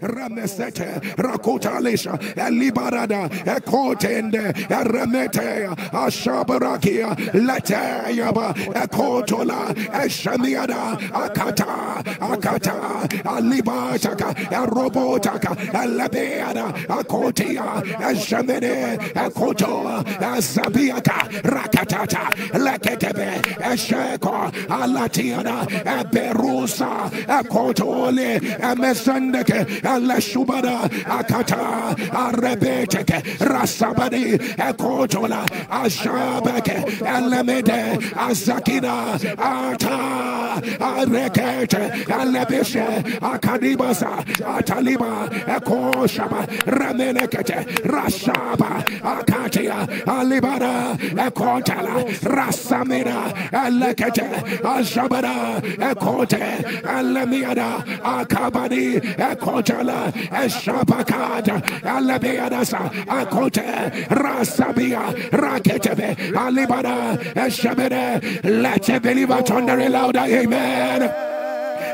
Ramesete, Rakotalisha, Elibarada, Ekotende, Remete, Ashabarakia, Leteyaba, Ekotola, Eshamiada, Akata, Akata, Akata, Alibataka, Robotaka, Alabeana, Akotia, Ashamene, Akoto, Asabiaka, Rakatata, Lakatebe, Asheko, Alatiana, Aperusa, Akotole, Amesandeke, Alashubada, Akata, Arebeteke, Rasabadi, Akotola, Ashabeke, Alamede, Azakina, Ata. Arekete, Alebishe, Akadibasa, Ataliba, Ekoshaba, Ramenekete, Rashaba, Akatia, Alibara, Ekotala, Rasamina, Elekete, Ashabada, Ekote, Alemiada, Akabani, Ekotala, Eshabakata, Alebiadasa, Akote, Rasabia, Raketebe, Alibada, Eshabede, let your believer thunder louder, amen.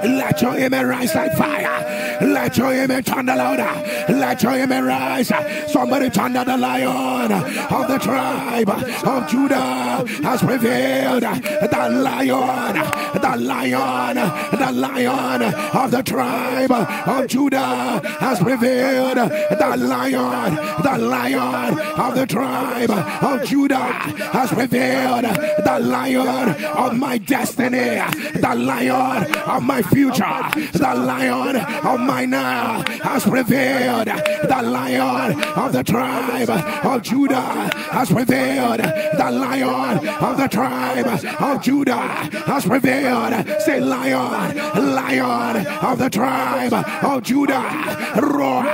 Let your amen rise like fire. Let your amen thunder louder. Let your amen rise. Somebody thunder the lion of the tribe of Judah has prevailed. The lion, the lion, the lion of the tribe of Judah has prevailed. The lion, the lion of the tribe of Judah has prevailed. The lion of my destiny, the lion of my future. The lion of now has prevailed. The lion of the tribe of Judah has prevailed. The lion of the tribe of Judah has prevailed. Say, lion, lion of the tribe of Judah. Roar,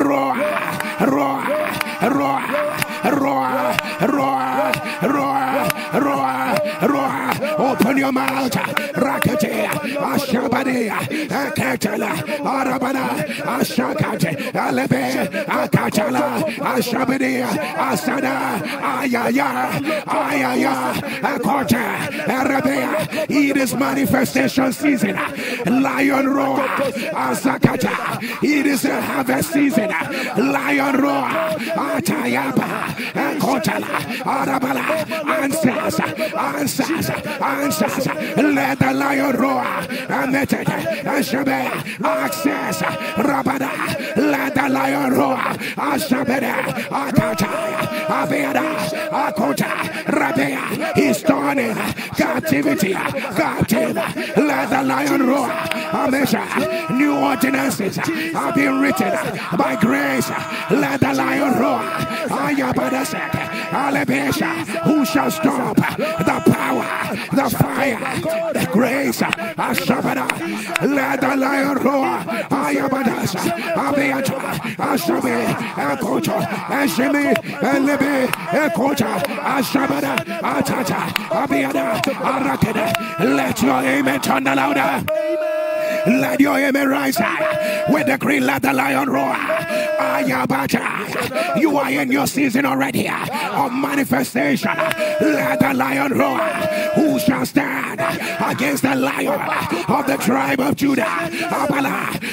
roar, roar, roar, roar, roar, roar, roar, roar. Open your mouth. Rakete, Ashabade, Akatala, Arabana, Ashakate, Alebe, Akatala, Ashabade, Asada, Ayaya, Ayaya, Akota, Arabea. It is manifestation season. Lion roar, Asakata. It is a harvest season. Lion roar, Atayaba, Akotala, Arabala, answers, answers, answers. Let the lion roar. Ameted. Ashabe. Access. Rabada. Let the lion roar. Ashabeda. Akata. Aveda. Akota. Rabea. He's turning captivity. Captive. Let the lion roar. Amesha. New ordinances have been written by grace. Let the lion roar. Ayabadasek. Alebesha. Who shall stop the power, the fire, the grace? Ashabada. Let the lion roar. Ayabadasa. Abeata. Ashabe. Ekocha. Ashimi. Elebe. Ekocha. Ashabada. Atata. Abiada. Arakede. Let your amen turn louder. Let your amen rise high. With the green, let the lion roar. You are in your season already of manifestation. Let the lion roar. Who shall stand against the lion of the tribe of Judah?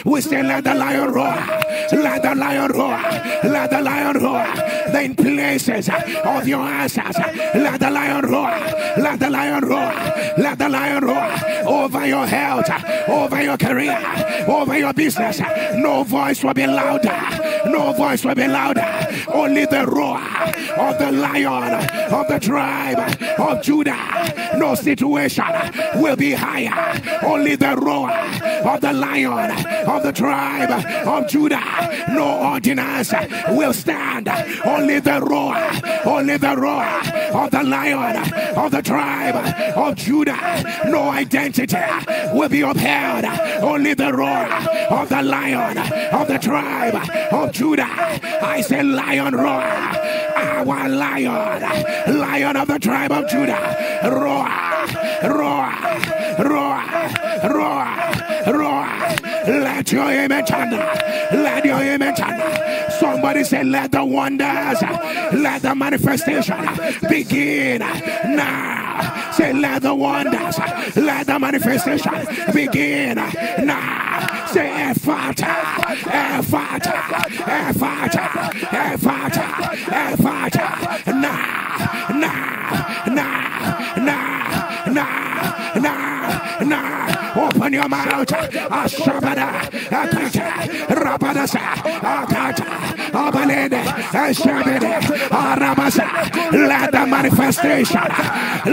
We say, let the lion roar. Let the lion roar. Let the lion roar. Then places of your answers. Let the lion roar. Let the lion roar. Let the lion roar over your health, over your career, over your business. No voice will be louder. No voice will be louder. Only the roar of the lion of the tribe of Judah. No situation will be higher. Only the roar of the lion of the tribe of Judah. No ordinance will stand. Only the roar, only the roar of the lion of the tribe of Judah. No identity will be upheld. Only the roar of the lion of the tribe of Judah. I say, lion roar. Our lion, lion of the tribe of Judah. Roar, roar, roar, roar, roar. Let your amen thunder. Let your amen thunder. Somebody say, let the wonders, let the manifestation begin now. Say, let the wonders, let the manifestation begin now. Say, Ephata, Ephata, Ephata, Ephata, Ephata, now, now, now, now, now, now, now. Open your mouth. Ashabada, Akata, Rabadasa, Akata, Abalede, Ashabede, Arabasa. Let the manifestation,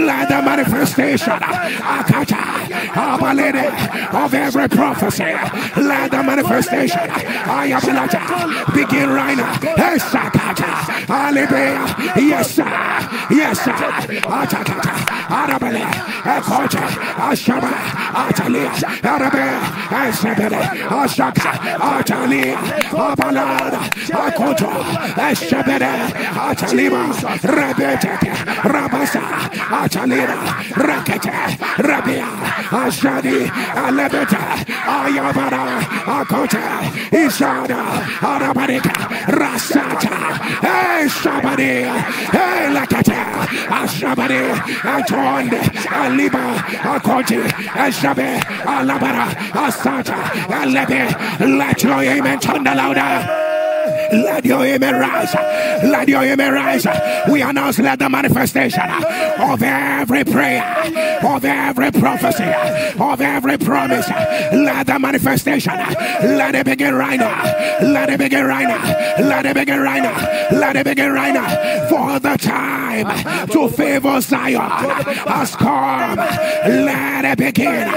let the manifestation, Akata, Abalede, of every prophecy, let the manifestation, Ayabalata, begin right now. Esakata, Alibea, yes, yes, sir, Atakata, Arabale, Ekota, Ashaba, Atalia, Arabe, Esebede, Ashaka, Atalia, Abalada, Akoto, Esebede, Atalima, Rebete, Rabasa, Atalira, Rakete, Rabia, Ashadi, Alebete, Ayabara, Akote, Ishada, Arabarika, Rasata, Hey, Shabadi, Hey, Lakata, Ashabadi, Atonde, Aliba, Akoti, Ashabe, Alabara, Asata, Alebe, let your amen turn the louder. Let your amen rise. Let your amen rise. We announce let the manifestation of every prayer, of every prophecy, of every promise. Let the manifestation. Let it begin right now. Let it begin right now. Let it begin right now. Let it begin right now. For the time to favor Zion has come. Let it begin.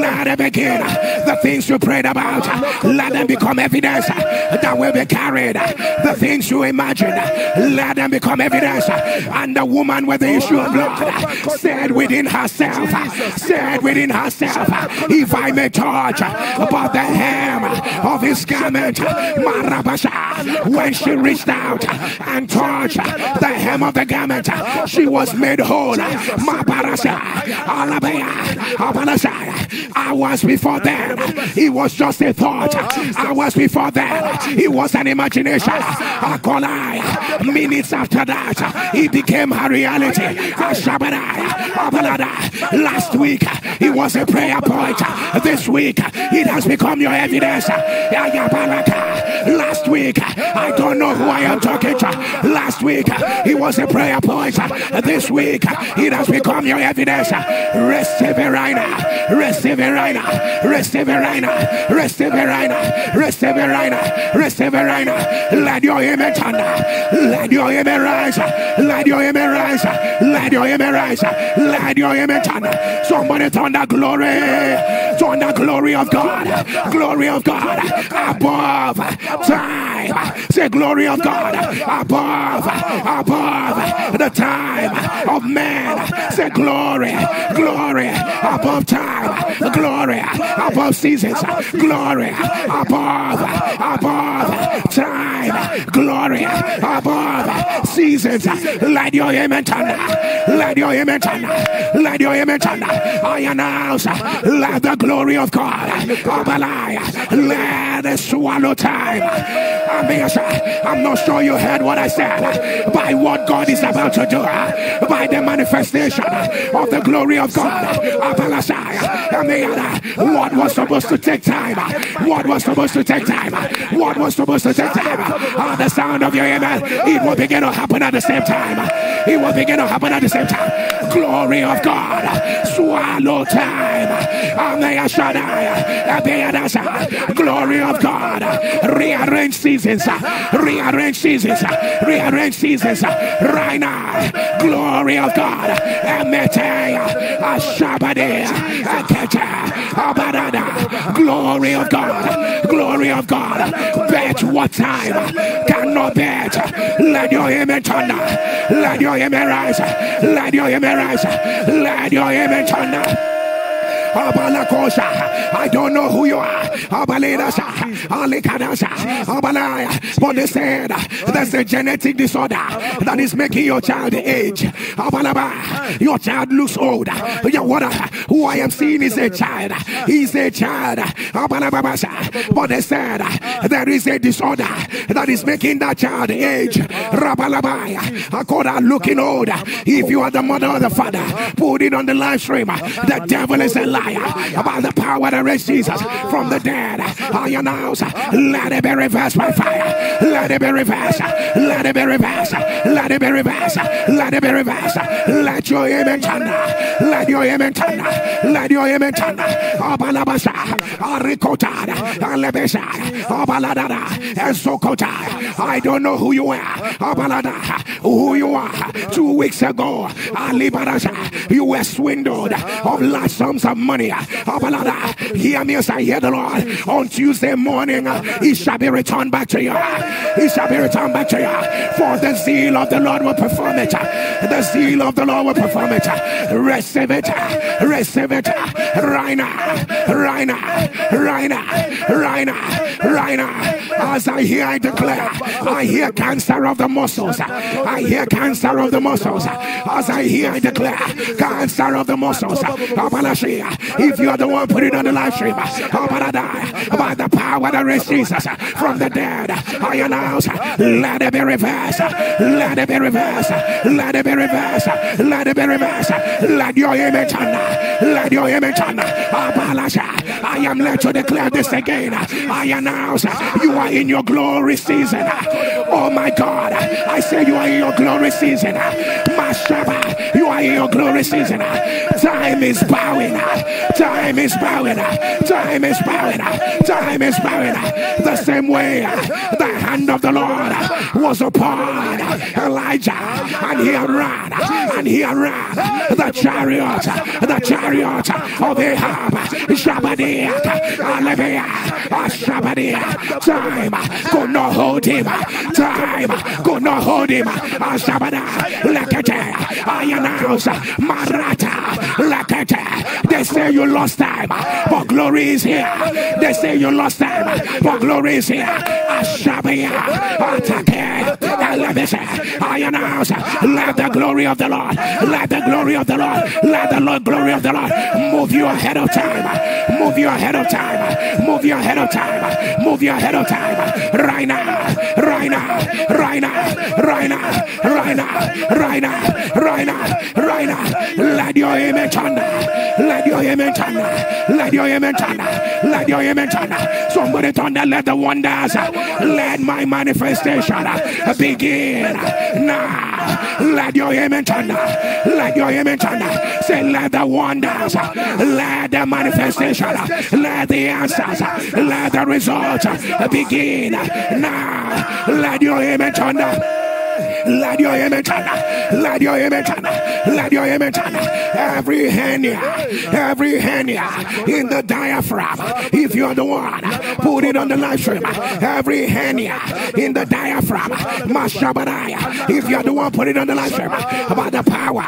Let it begin. The things you prayed about, let them become evidence that will be carried. The things you imagine, let them become evidence. And the woman with the issue of blood said within herself, said within herself, if I may touch about the hem of his garment, Marabasha, when she reached out and touched the hem of the garment, she was made whole. Mabarasa, Alabaya, Abalasa. Hours before then, it was just a thought. Hours before then, it was an imagination. Akolai. Minutes after that, it became a reality. Last week, it was a prayer point. This week, it has become your evidence. Last week, I don't know who I am talking to. Last week, it was a prayer point. This week, it has become your evidence. Receive it right now. Receive it right now. Receive it right now. Receive it right now. Receive it right now. Receive it right now. Let your image. Let your image rise. Let your image rise. Let your image rise. Let your image thunder. Somebody thunder glory. Thunder glory of God. Glory of God. Above time. Say glory of God. Above. Above the time of man. Say glory. Glory above time. Glory above seasons. Glory above. Above time. Glory above seasons. Let your amen thunder. Let your amen thunder. Let your amen thunder. I announce. Let the glory of God. Abaliah. Let it swallow time. I'm not sure you heard what I said. By what God is about to do. By the manifestation of the glory of God. What was supposed to take time? What was supposed to take time? What was supposed to take time? On. The sound of your amen, it will begin to happen at the same time. It will begin to happen at the same time. Glory of God, swallow time. Glory of God, rearrange seasons, rearrange seasons, rearrange seasons. Right now. Glory of God. Glory of God, glory of God. Time cannot bet. Let your image thunder. Let your image rise. Let your image rise. Let your image thunder. I don't know who you are. But they said that's a genetic disorder that is making your child age. Your child looks old. Who I am seeing is a child. He's a child. But they said there is a disorder that is making that child age. Looking old. If you are the mother or the father, put it on the live stream. The devil is a liar about the power that raised Jesus from the dead. I announce, let it be reversed by fire. Let it be reversed. Let it be reversed. Let it be reversed. Let it be reversed. Let your image turn. Let your image turn. Let your image turn. Abalabasa. Arikotada. Alebesa. Abaladada. Esokota. I don't know who you are. Abalada. Who you are. Two weeks ago. Alibarasa. You were swindled of large sums of money. Abalada. Hear me as I hear the Lord. On Tuesday morning, uh, it shall be returned back to you. It shall be returned back to you. For the zeal of the Lord will perform it. The zeal of the Lord will perform it. Receive it. Receive it. Now. Right now. Right now. As I hear, I declare. I hear cancer of the muscles. I hear cancer of the muscles. As I hear, I declare cancer of the muscles. If you are the one putting on the live stream, oh, by the power that raised Jesus from the dead, I announce, let it be reversed. Let it be reversed. Let it be reversed. Let it be reversed. Let your image on. Let your image on. I am led to declare this again. I announce you are in your glory season. Oh my God. I say you are in your glory season. Mashaba, you are in your glory season. Time is bowing. Time is bowing. Time is bowing. Time is bowing. The same way the hand of the Lord was upon Elijah. And he ran and he ran the chariot the chariot of Ahab. Shabadia Alevia Shabadia time could not hold him. Time could not hold him. Shabada Lekete. I announce Marata they say you lost time but glory is here. They say you lost time but glory is here. Ashabia I announce, let the glory of the Lord, let the glory of the Lord, let the Lord glory of the Lord move you ahead of time, move you ahead of time, move you ahead of time, move you ahead of time, right now, right now, right now, right now, right now, right now, right now, right now, let your image on, let your image on, let your image on, let your image on, somebody turn let the wonders, let my manifestation begin now. Let your image turn. Let your image turn. Say, let the wonders, let the manifestation, let the answers, let the results begin now. Let your image turn. Let your image let your image let your image every hernia, every hernia in the diaphragm. If you're the one, put it on the live stream. Every hernia in the diaphragm, Mashabadaya. If you're the one, put it on the live stream. About the power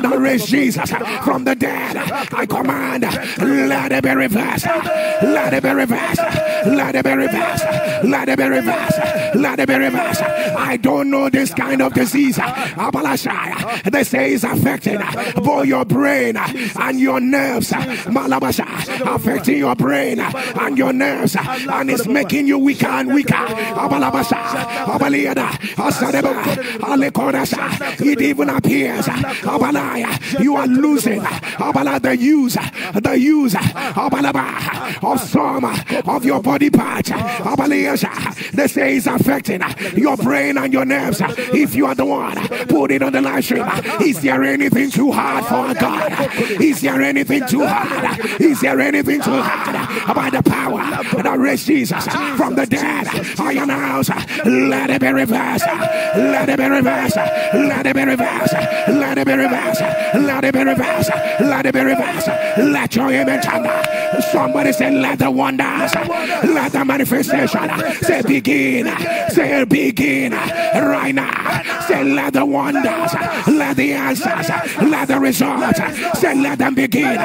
that raised Jesus from the dead, I command, let it be reversed. Let it be reversed. Let it be reversed. Let it be reversed. Let it be reversed. I don't know this kind of disease. They say it's affecting both your brain and your nerves. Malabasha, affecting your brain and your nerves, and it's making you weaker and weaker. Abalabasha, Abaliada, Asadeba, Alekorasha. It even appears, Abalaya, you are losing. Abala the use, the use Abalaba of some of your body parts. They say it's affecting your brain and your nerves. If you are the one, put it on the live stream. Is there anything too hard for God? Is there anything too hard? Is there anything too hard? by the power that raised Jesus from the dead. I announce, let it be reversed. Let it be reversed. Let it be reversed. Let it be reversed. Let it be reversed. Let it be reversed. Let your image under. Somebody say, let the wonders, let the manifestation. Say, begin. Say, begin right now. Say, let the wonders, let the answers, let the results. Say, let them begin.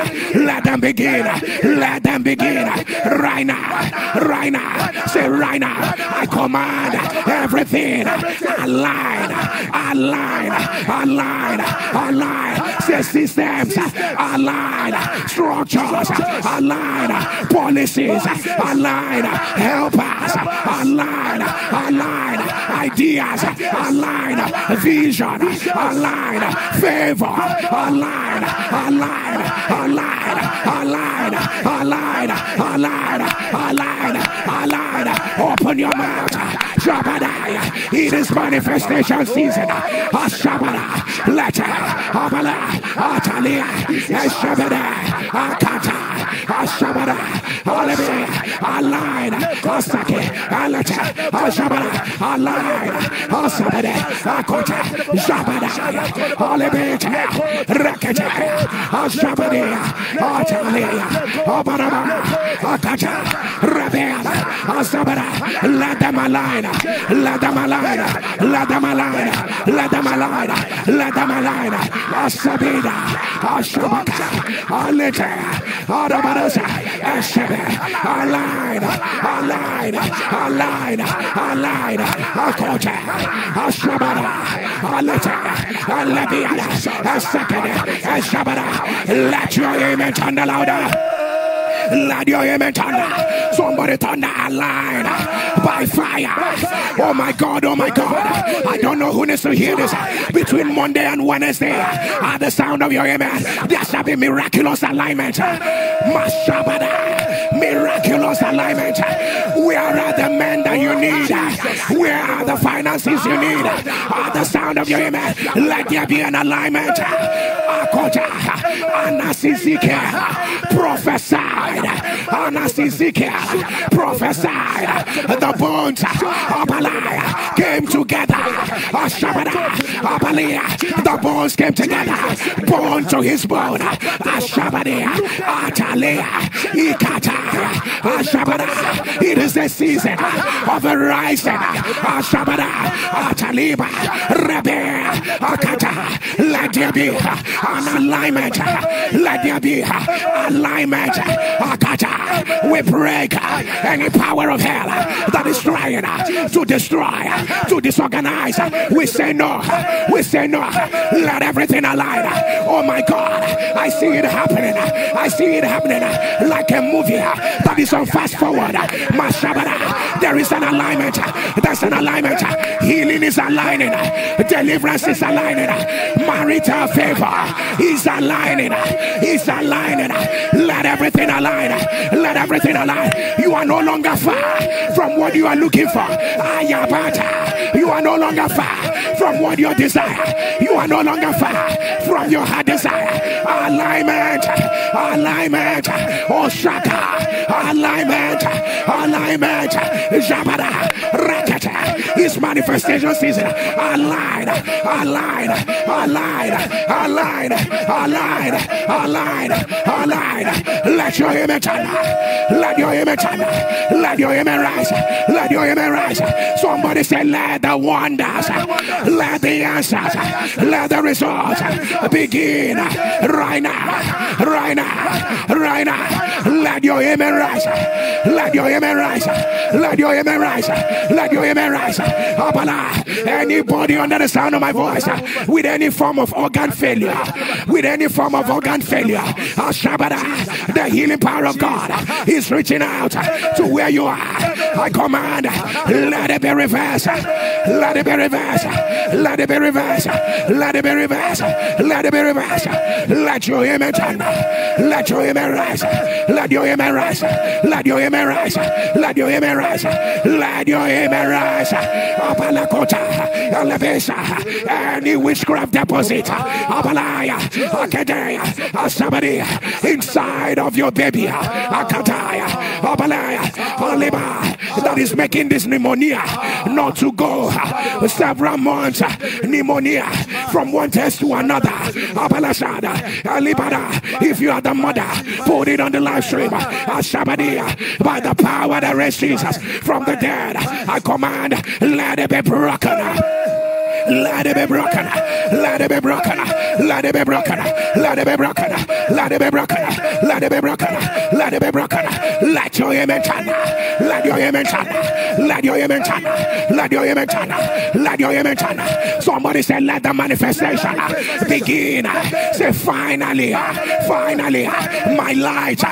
Let them begin. Let them begin right now. Right now. Say, right now. I command everything align, align, align, align. Say, systems align, structures align, policies align, help us align, align, ideas align, vision align, favor align, align, align, align, align, align, align, align. Open your mouth. Shabada. It is manifestation season. Ashabada. Letter. Abala. Atalia. Shabada. Akata. Ashabada. Alibi. Align. Asake. Alata. Ashabada. Align. Asabada. Akota. Shabada. Alibita. Rakata. Ashabada. Atalia. Abaraba. Akata. Rabela. Asabada. Let them align. Let them align. Let them align. Let them align. Let them align. Asabida. Ashabaka. Alita. Arabarasa. Ashabe. Align. Align. Align. Align. Akota. Ashabara. Alita. Alabiana. Asakada. Ashabara. Let your image on louder. Let your image thunder. Somebody thunder line by fire. Oh my God, oh my God. I don't know who needs to hear this. Between Monday and Wednesday, at the sound of your amen, there shall be miraculous alignment. Mashabada. Miraculous alignment. Where are the men that you need? Where are the finances you need? At the sound of your amen, let there be an alignment. Akota. Anasizike. Prophesied. Anasizike. Prophesied. The bones of Abalai came together. Ashabada. The bones came together. Bone to his bone. Ashabada. Atalia. Ikata. Ashabada. It is the season of the rising. Ashabada. Ataliba. Rebe. Akata. Let there be an alignment. Let there be alignment. Akata. We break uh, any power of hell uh, that is trying uh, to destroy, to disorganize. We say no. We say no. Let everything align. Oh my God. I see it happening. I see it happening like a movie that is on fast forward. Mashabara. There is an alignment. There's an alignment. Healing is aligning. Deliverance is aligning. Marital favor is aligning. Is aligning. Let everything align. Let everything align. You are no longer far from what you are looking for. Ayabata. You are no longer far from what you desire. You are no longer far from your heart desire. Alignment. Alignment. Oh, Oshaka. Alignment. Alignment. Jabada. Rakata. It's manifestation season. Align. Align. Align. Align. Align. Align. Align. Let your image on. Let your image on. Let your image rise. Let your image rise. Somebody say, let the wonders, let the answers, let the results begin right now. Right now. Right now. Let your image rise. Let your image rise. Let your image rise. Let your image rise. Abala. Anybody under the sound of my voice with any form of organ failure, with any form of organ failure, Ashabada, the healing power of God is reaching out to where you are. I command, let it be reversed. Let it be reversed. Let it be reversed. Let it be reversed. Let it be reversed. Let your image. Let your image rise. Let your amen rise. Let your amen rise. Let your amen rise. Let your amen rise. Apalakota. Elevation. Any witchcraft deposit. Apalaya. Akadaya. Somebody inside of your baby. That is making this pneumonia not to go several months. Uh, pneumonia from one test to another. If you are the mother, put it on the live stream. By the power that raised Jesus from the dead, I command, let it be broken. Let it be broken. Let it be broken. Let it be broken. Let it be broken. Let it be broken. Let it be broken. Let it be broken. Let your amen turn. Let your amen turn. Let your amen turn. Let your amen turn. Let your amen turn. Somebody say, let the manifestation begin. Say, finally, finally, my light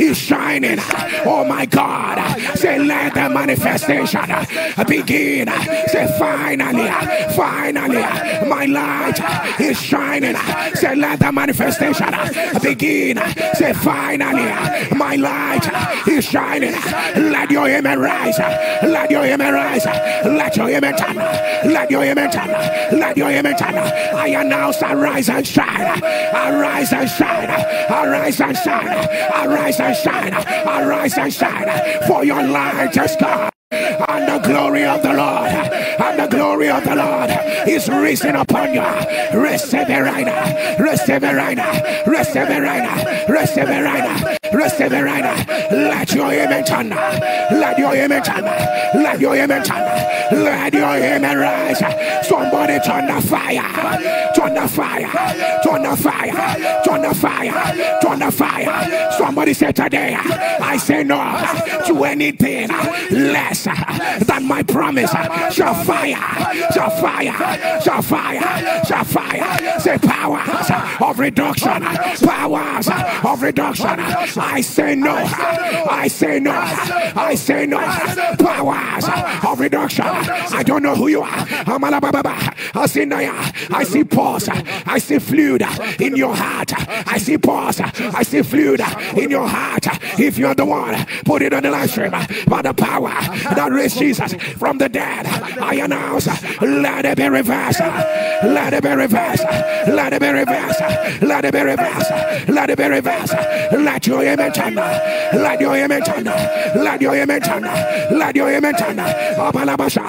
is shining. Oh my God. Say, let the manifestation begin. Say, finally, finally. Finally, my light is shining. Say, let the manifestation begin. Say, finally, my light is shining. Let your amen rise. Let your amen rise. Let your amen turn. Let your amen turn. Let your amen turn. I announce arise and shine. Arise and shine. Arise and shine. Arise and shine. Arise and shine. For your light has come and the glory of the Lord, and the glory of the Lord is risen upon you. Receive it right now, receive it right now, receive it right now, receive it right now, receive. Let your amen turn, let your amen turn, let your amen turn, let your amen rise. Somebody turn the fire, turn the fire, turn the fire, turn the fire, turn the fire. Somebody say today, I say no to anything. Less Uh, than my promise uh, shall fire, shall fire, shall fire, shall fire. Say powers uh, of reduction, powers of reduction. I say no, I say no, I say no. Powers of reduction. I don't know who you are. I see Naya. I see pause. I see fluid in your heart. I see pause. I see fluid in your heart. If you're the one, put it on the live stream by the power that raised Jesus from the dead. I announce, let it be reversed. Let it be reversed. Let it be reversed. Let it be reversed. Let it be reversed. Let your amen turn. Let your amen turn. Let your amen turn. Let your amen turn. Abalabasha.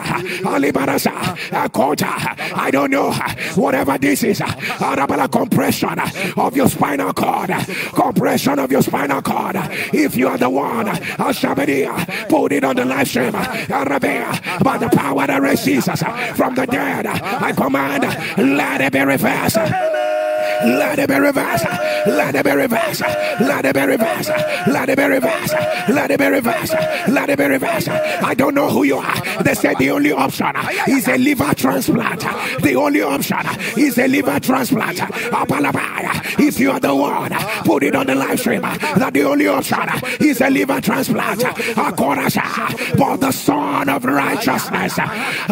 Alibarasa. Akota. I don't know. Whatever this is. Arabala compression of your spinal cord. Compression of your spinal cord. If you are the one, Ashabadia, put it on the live stream. By the power that raised Jesus from the dead, I command, let it be reversed. Let it be reversed. Let it be reversed. Let it be reversed. Let it be reversed. Let it be reversed. Let it be reversed. I don't know who you are. They said the only option is a liver transplant. The only option is a liver transplant. If you are the one, put it on the live stream. That the only option is a liver transplant. But the Sun of Righteousness,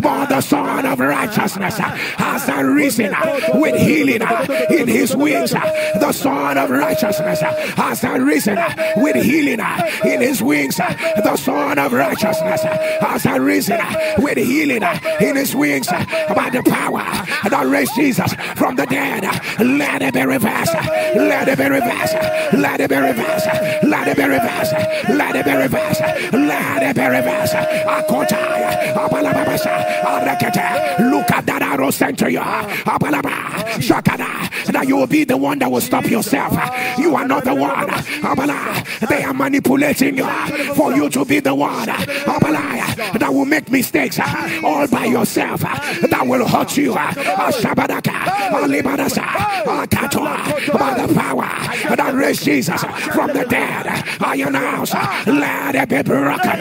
but the Sun of Righteousness has arisen with healing in his wings. The Sun of Righteousness has arisen with healing in his wings. The Sun of Righteousness has arisen with healing in his wings by the power that raised Jesus from the dead. Let it be reversed. Let it be reversed. Let it be reversed. Let it be reversed. Let it be reversed. Let it be reversed. Akotaya. Look at that arrow center. Abalaba. Shakada. You will be the one that will stop yourself. You are not the one. They are manipulating you for you to be the one that will make mistakes all by yourself. That will hurt you. By the power that raised Jesus from the dead. I announce, let it be broken.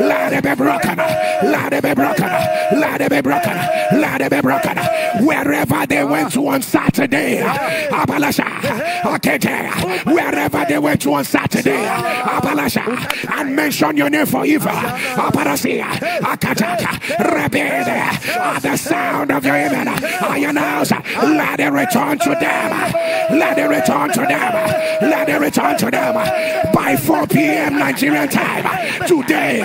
Let it be broken. Let it be broken. Let it be broken. Let it be broken. Wherever they went to on Saturday, Abalasha, Akete, wherever they went to on Saturday, Abalasha, and mention your name for evil. Abalasia, Akataka, Rebede, at the sound of your amen. I announce Let it return to them. Let it return to them. Let it return to them by 4 p.m. Nigerian time today.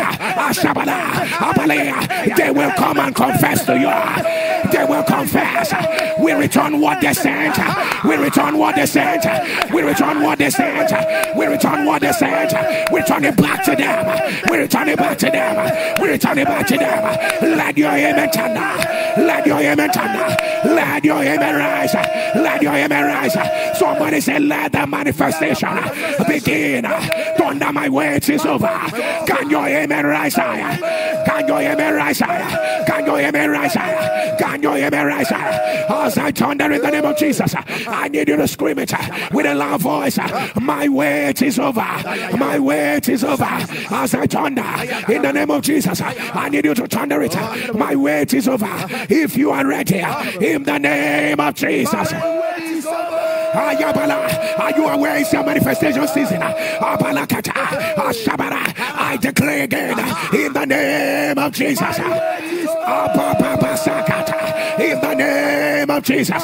They will come and confess to you. They will confess. We return what they sent. We return what they sent. We return what they sent. We return what they sent. We return it back to them. We return it back to them. We return it back to them. Let your amen turn. Let your amen turn. Let your amen rise. Let your amen rise. Somebody say, let the manifestation begin. Thunder my words is over. Can your amen rise higher? Can your amen rise higher? Can your amen rise higher? Can your amen rise higher? As I thunder in the name of Jesus, I need you to scream it uh, with a loud voice. Uh, My wait is over. My wait is over. As I thunder in the name of Jesus, uh, I need you to thunder it. My wait is over. If you are ready, in the name of Jesus. Ayabala, Are you aware it's your manifestation season? Ashabara, I declare again in the name of Jesus. In the name of Jesus.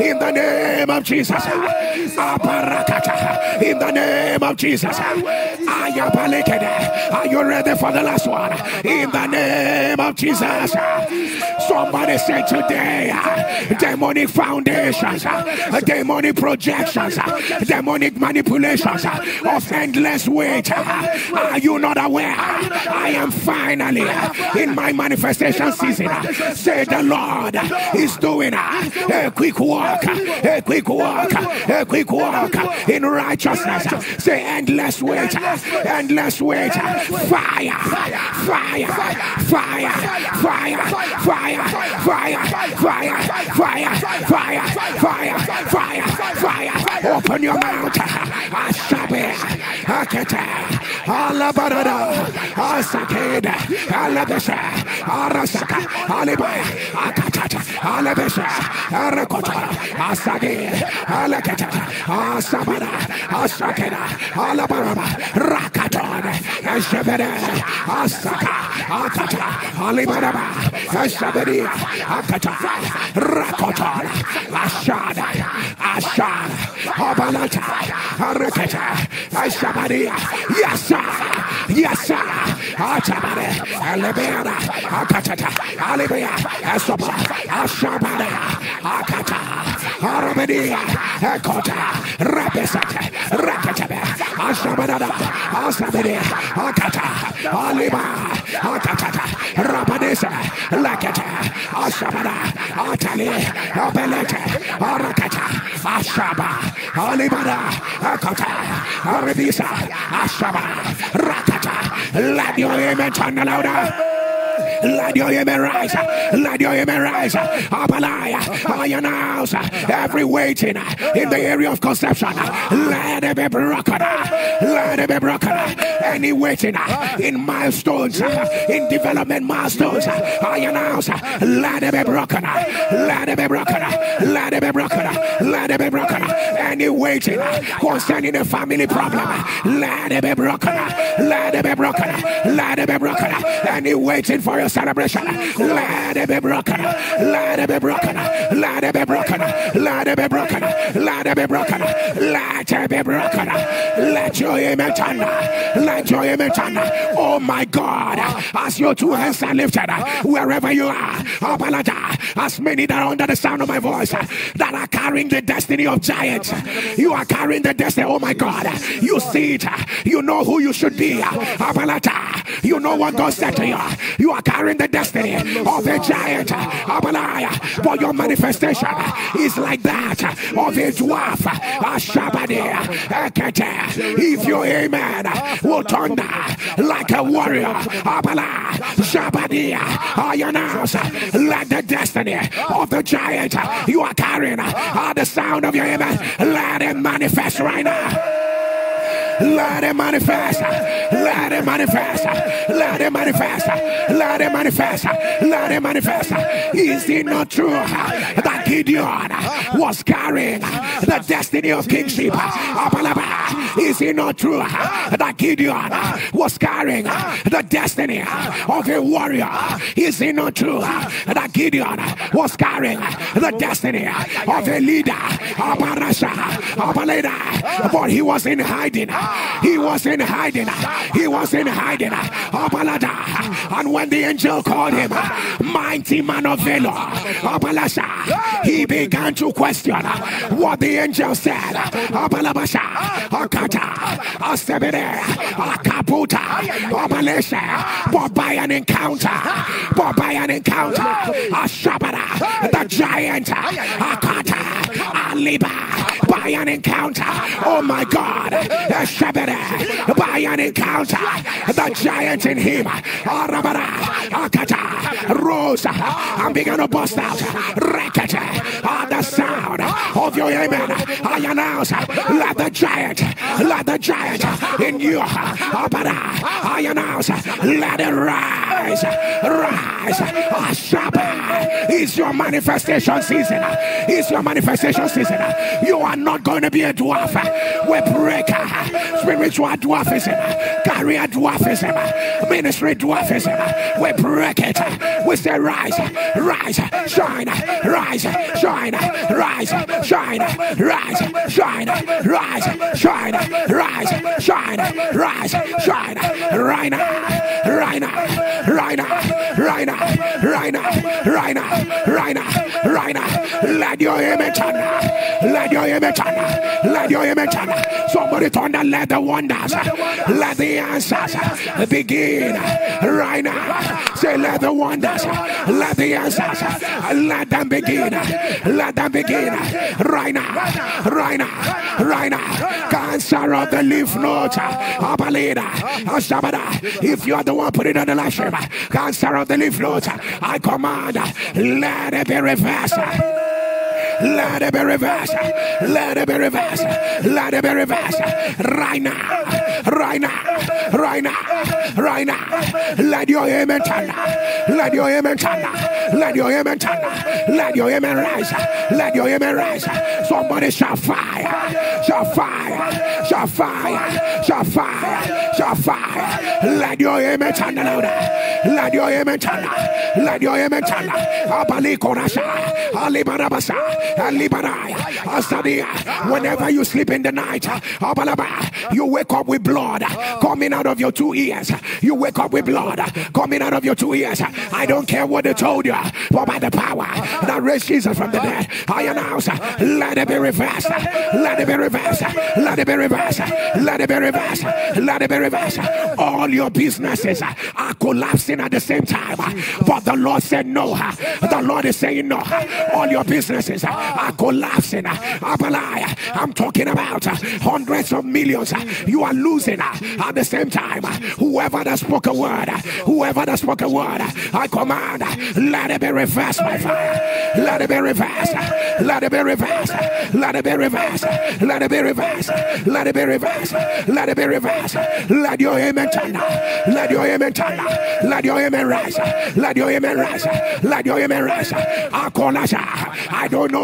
In the name of Jesus. In the name of Jesus. Are you ready for the last one? In the name of Jesus. Somebody say today, uh, uh, demonic foundations, demonic projections, uh, demonic manipulations of endless weight. Are you not aware? I am finally in my manifestation season. Say the Lord is doing a quick walk, a quick walk, a quick walk in righteousness. Say endless weight, endless weight, fire, fire, fire, fire, fire, fire, fire, fire, fire, fire, fire, fire. Open your mouth. Ashabe, Akete, Alabarada, Asakeda, Alabesha, Arasaka, Alibaya, Akatata, Arakesa, Arakota, Asage, Alakata, Asabana, Asakena, Alabaraba, Rakaton, Eshabada, Asaka, Atata, Alibaraba, Eshabadi, Akata, Rakota, Ashada, Ashad, Obalata, Arakata, Eshabadi, Yasa, Yasa, Atabada, Alibera, Akata, Alibia, Esaba, Ashabada, Akata. Arabedia, Akota, Rabesate, Rakatabe, Ashabada, Asabede, Akata, Aliba, Akatata, Rabadesa, Lakata, Ashabada, Atali, Abelete, Arakata, Ashaba, Alibada, Akota, Arabisa, Ashaba, Rakata, let your amen turn louder. Let your amen rise. Let your amen rise. Abalaya. I announce every waiting in the area of conception. Let it be broken. Let it be broken. Any waiting in milestones, in development milestones. I announce. Let it be broken. Let it be broken. Let it be broken. Let it be broken. Any waiting concerning the family problem. Let it be broken. Let it be broken. Let it be broken. Any waiting for your celebration. Let it be broken. Let it be broken. Let it be broken. Let it be broken. Let it be broken. Let it be broken. Let your amen turn. Let your amen turn. Oh my God. As your two hands are lifted, wherever you are, oh, as many that are under the sound of my voice that are carrying the destiny of giants, you are carrying the destiny. Oh my God. You see it. You know who you should be. Oh, you know what God said to you. You are carrying the destiny of a giant. Abalaya. But your manifestation is like that of a dwarf. Ashabade. Ekete. If your amen will thunder like a warrior. Abala. Shabadia. I announce let the destiny of the giant you are carrying at the sound of your amen. Let it manifest right now. Let it manifest. Let it manifest. Let it manifest. Let it manifest. Let it manifest. Is it not true that Gideon was carrying the destiny of kingship? Ah, is it not true ah, ah, that Gideon was carrying the destiny of a warrior? Is it not true that Gideon was carrying the destiny of a leader? But he was in hiding. He was in hiding. He was in hiding. And when the angel called him, mighty man of valor, he began to question what the angel said. Abalabasha, Akata, Asebede, Akaputa, Abalesha, but by an encounter, but by an encounter, Ashabara, the giant, Akata, Aliba, by an encounter, oh my God, Ashabara, by an encounter, the giant in him, Arabara, Akata, rose and began to bust out, Rekete, on the sound of your amen. I announce, let the giant, let the giant in you, I announce, let it rise, rise. Ashaba is your manifestation season. Is your manifestation season. You are not going to be a dwarf. We break spiritual dwarfism, career dwarfism, ministry dwarfism. We break it. We say rise, rise, shine, rise, shine, rise, shine, rise, shine, rise, shine, rise, shine, rise, shine, right now, right now, right now, right now, right now, right now, right now, right now. Let your image on, let your image on, let your image on. Somebody the let the wonders, let the answers begin right now. Say, let the wonders, let the answers, let them begin, let them begin. Right now, right now, right now. Cancer of the lymph nodes, Abalida, Ashabada. If you are the one putting on the live stream, cancer of the lymph nodes, I command, let it be reversed. Let it be reversed. Let it be reversed. Let it be reversed. Right now. Right now. Right now. Right now. Let your amen turn. Let your amen turn. Let your amen turn. Let your amen rise. Let your amen rise. Somebody shall fire. Shall fire. Shall fire. Shall fire. Shall fire. Let your amen turn louder. Let your amen turn. Let your amen turn. Abali Korasha. Ali Barabasa. Whenever you sleep in the night, you wake up with blood coming out of your two ears. You wake up with blood coming out of your two ears. I don't care what they told you, but by the power that raised Jesus from the dead, I announce, let it be reversed. Let it be reversed. Let it be reversed. Let it be reversed. Let it be reversed. All your businesses are collapsing at the same time. But the Lord said no. The Lord is saying no. All your businesses are collapsing. I'm talking about hundreds of millions. You are losing at the same time. Whoever that spoke a word, whoever that spoke a word, I command, let it be reversed by fire. Let it be reversed. Let it be reversed. Let it be reversed. Let it be reversed. Let it be reversed. Let it be reversed. Let your amen turn. Let your amen turn. Let your amen rise. Let your amen rise. Let your amen rise. I don't know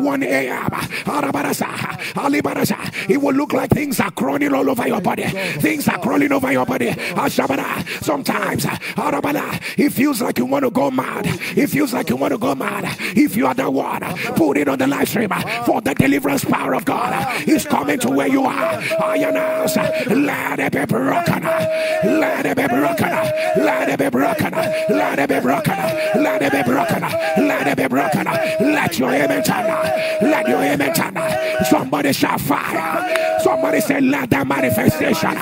1 a.m. It will look like things are crawling all over your body. Things are crawling over your body. Sometimes it feels like you want to go mad. It feels like you want to go mad. If you are the one, put it on the live stream for the deliverance power of God is coming to where you are. I announce, let it be broken. Let it be broken. Let it be broken. Let it be broken. Let it be broken. Let it be broken. Let your amen turn. Let your image Somebody shout fire. Somebody say, let the manifestation,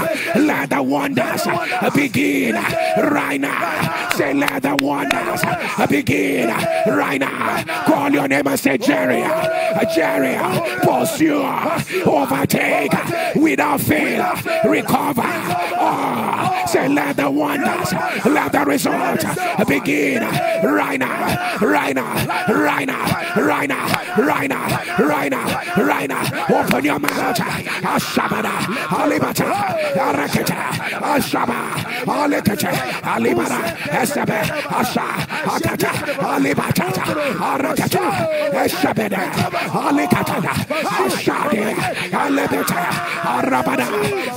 let the wonders begin right now. Say, let the wonders begin right now. Call your name and say, Jerry, Jerry, pursue, overtake, without fail, recover. Oh, say, let the wonders, let the result begin right now, right now, right now, right now, right now, right now, right now. Open your mouth. Ashabada, Alibata, Araketa, Ashaba, Alekete, Alibara, Esabe, Asha, Akata, Alibata, Araketa, Eshabeda, Alikata, Ashade, Alebeta, Arabada,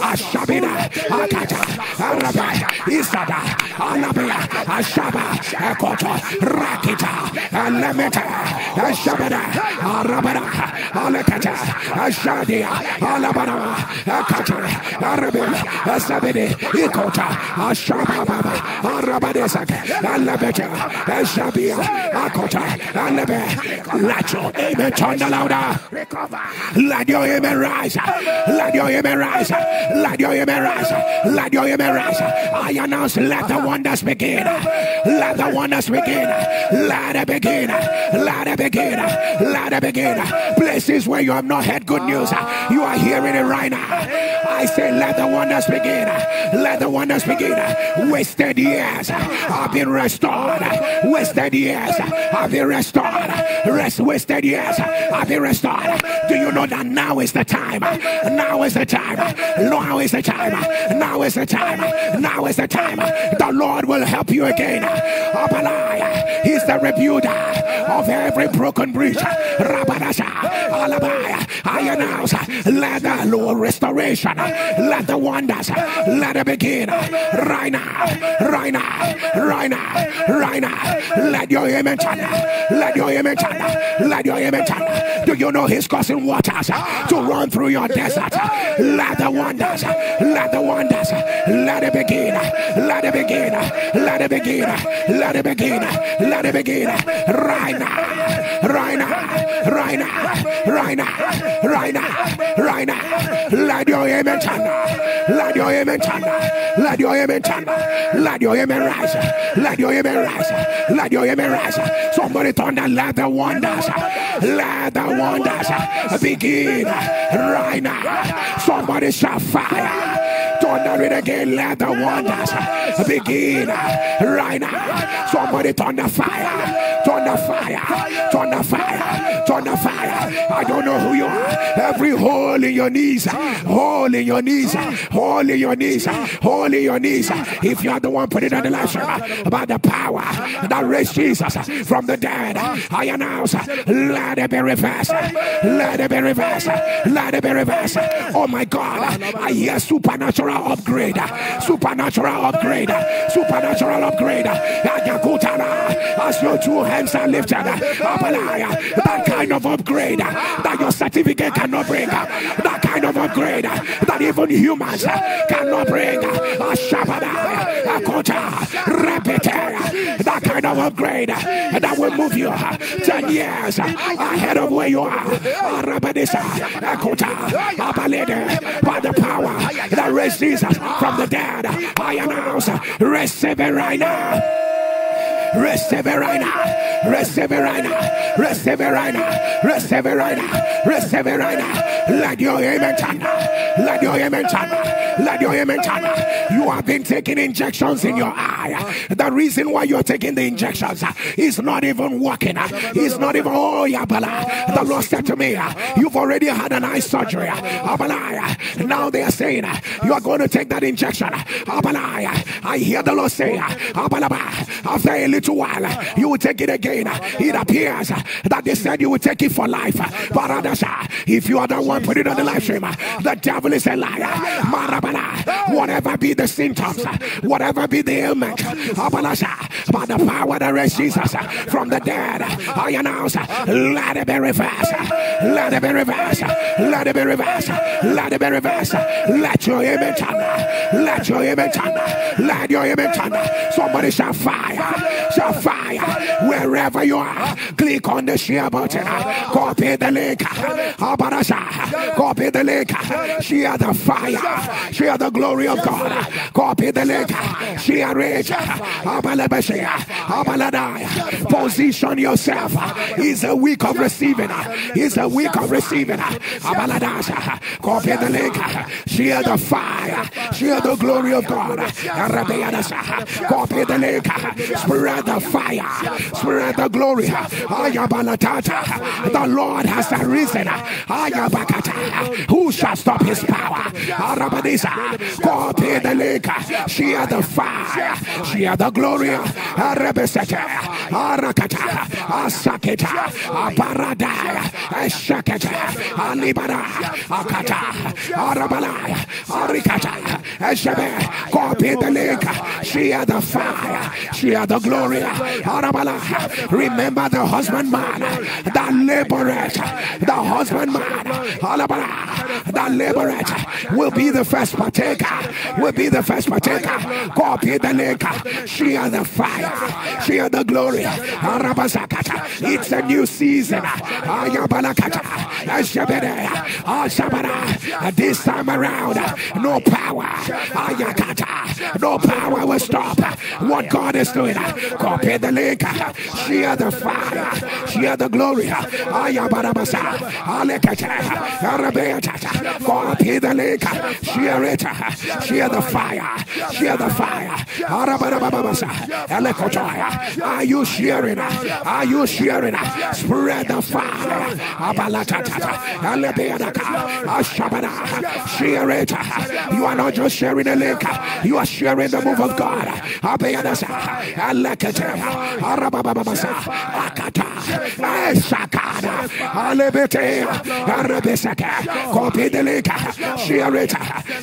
Ashabina, Akata, Araba, Isada, Alabia, Ashaba, Ekoto, Rakita, Alemeta, Ashabada, Arabada, Alekata, Ashadia, Alabana, Akata, Arabe, Asabede, Ikota, Ashababa, Arabadesak, Alabeta, Ashabia, Akota, Alabe, let your amen turn the louder. Let your amen rise. Let your amen rise. Let your amen rise. Let your amen rise. I announce, let the wonders begin. Let the wonders begin. Let it begin. Let it begin. Let it begin. Places where you have not heard good news, you are hearing it right now. I say, let the wonders begin. Let the wonders begin. Wasted years have been restored. Wasted years have been restored. Rest wasted years have been restored. Do you know that now is the time? Now is the time. Now is the time. Now is the time. Now is the time. The Lord will help you again. Abaliah, He's the rebuilder of every broken bridge. Rabadasha, Alabaya, I announce, let the Lord restoration, let the wonders, let it begin. Right now, right now, right now, right now. Let your channel, let your channel, let your channel. Do you know He's causing waters to run through your desert? Let the wonders, let the wonders, let it begin, let it begin, let it begin, let it begin, let it begin. Right now, right now, right now, right now, right now, right now. Let your amen channel, let your amen channel, let your amen channel, let your amen rise, let your amen rise, let your amen rise. Somebody thunder, let the wonders, let the wonders begin right now. Somebody shall fire. Thunder it again, let the wonders begin right now. Somebody turn the fire, turn the fire, turn the fire, turn the fire. I don't know who you are. Every hole in your knees, hole in your knees, hole in your knees, hole in your knees. If you are the one put it on the live about the power that raised Jesus from the dead, I announce, let it be reversed, let it be reversed, let it be reversed. Oh my God, I hear supernatural upgrade, supernatural upgrade, supernatural upgrade. As your two hands are lifted, that kind of upgrade that your certificate cannot bring, that kind of upgrade that even humans cannot bring. A shabada, a kota, repete, kind of upgrade uh, that will move you uh, 10 years uh, ahead of where you are. By the power that raised Jesus from the dead. I announce, receive it right now. Receive it right now. Receive it right now. Receive it right now. Receive it right now. Receive it right now. Let your amen turn. Let your amen turn. Let your amen turn. You have been taking injections in your eye. The reason why you're taking the injections is not even working. It's not even oh yabala. The Lord said to me, You've already had an eye surgery. Abalaya. Now they are saying you are going to take that injection. Abalaya. I hear the Lord say, Abalaba. After a little while, you will take it again. It appears that they said you will take it for life. But others, if you are the one put it on the live stream, the devil is a liar. Whatever be the symptoms, whatever be the ailment, by the power that raised Jesus from the dead, I announce, let it be reversed. Let it be reversed. Let it be reversed. Let it be reversed. Let your image turn. Let your image turn. Let your image turn. Somebody shall fire. Shall fire. Wherever you are, click on the share button. Copy the link. Copy the link. Share the fire. Share the glory of God. Copy the link. Share it. Position yourself. It's a week of receiving. It's a week of receiving. Copy the link. Share the fire. Share the glory of God. Copy the link. Spread the fire. Spread the glory. The Lord has arisen. Who shall stop his power? Copy the link. Share the fire. Share the glory. Arabesete. Arakata. Asaketa. Aparadaya. Eshaketa. Alibara. Akata. Arabalaya. Arikata. Eshebe. Copy the link. Share the fire. Share the glory. Arabala. Remember the husbandman. The liberator. The husbandman. The liberator will be the first partaker. Will be the first partaker. Copy the link. Share the fire. Share the glory. It's a new season. This time around, no power. No power will stop what God is doing. Copy the link. Share the fire. Share the glory. Ayabarabasa. Alekata. Arabeata. Copy the link. Share it. Share the fire. Share the fire. Arabarababasa. Elekotoya. Are you sharing? Are you sharing? Spread the fire. Abalatata. Alebeadaka. Ashabana. Share it. You are not just sharing the link. You are sharing the move of God. Abeadasa. Alekete. Arabababasa. Akata. Alebete. Arabesaka. Copy the link. Share.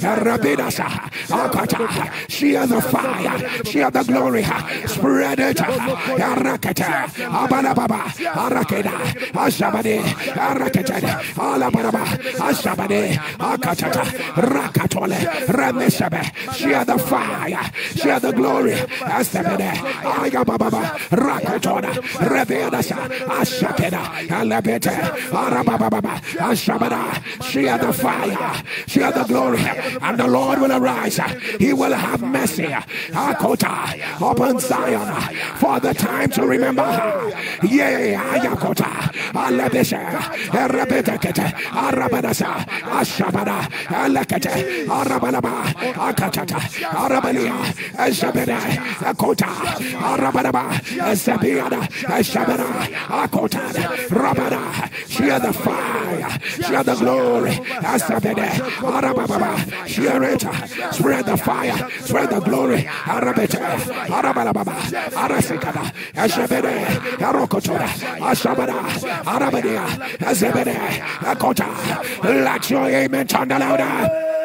Arabidasa. Akata. Share the fire. Share the glory. Spread it. Arakata. Abalababa. Arakeda. Ashabade. Arakata. Alabaraba. Ashabade. Akatata. Rakatole. Share the fire. Share the glory. Asabede. Ayababa. Rakatona. Revedasa. Ashakeda. Alabete. Arababa. Ashabada. Share the fire. Share the glory. And the Lord will arise. He will have mercy. Akota. Upon Zion. For the time to remember her. Yea. Ayakota. Alabesha. Erebetekete. Arabadasa. Ashabada. Alakete. Arabalaba. Akatata. Arabalia. Ashabeda. Akota. Arabalaba. Asabiada. Ashabada. Akota. Rabada. Share the fire. Share the glory. Asabede. Arababa. Share it. Spread the fire. Spread the glory. Arabete. Arabalababa. Arasikada. Ashabede. Arokotora. Ashabada. Arabadia. Azebede. Akota. Let your amen turn louder.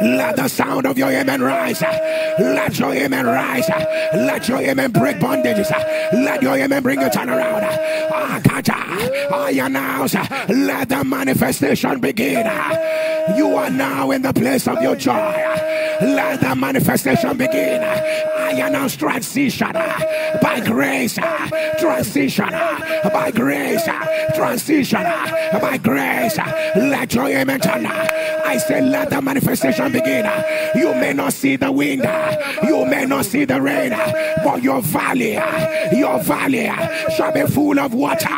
Let the sound of your amen rise. Let your amen rise. Let your amen break bondages. Let your amen bring a turnaround. Ah, I announce, let the manifestation begin. You are now in the place of your joy. Let the manifestation begin. I announce transition by grace. Transition by grace. Transition by grace. Let your amen. I say, let the manifestation begin. You may not see the wind, you may not see the rain, but your valley, your valley shall be full of water.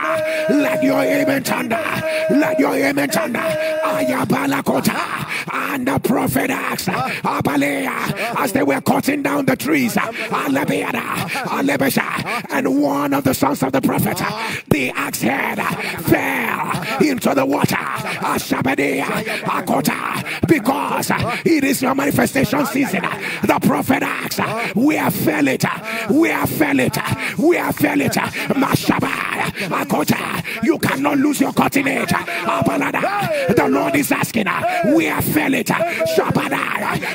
Let your amen thunder. Let your amen thunder. Ayabalakota. And the prophet asked, Abalea, as they were cutting down the trees, and one of the sons of the prophet, the axe head fell into the water. Because it is your manifestation season. The prophet asked, Where fell it? Where fell it? Where fell it? You cannot lose your cutting edge. Abalada, the Lord is asking, where fell it? Shabada,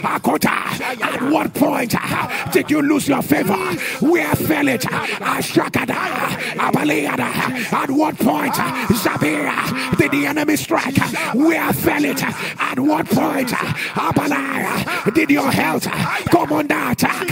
Akota. At what point did you lose your favor? Where fell it? Abaleada. At what point, Zabira, did the enemy strike? Where fell it? At what point, Abalaya, did your health come under attack?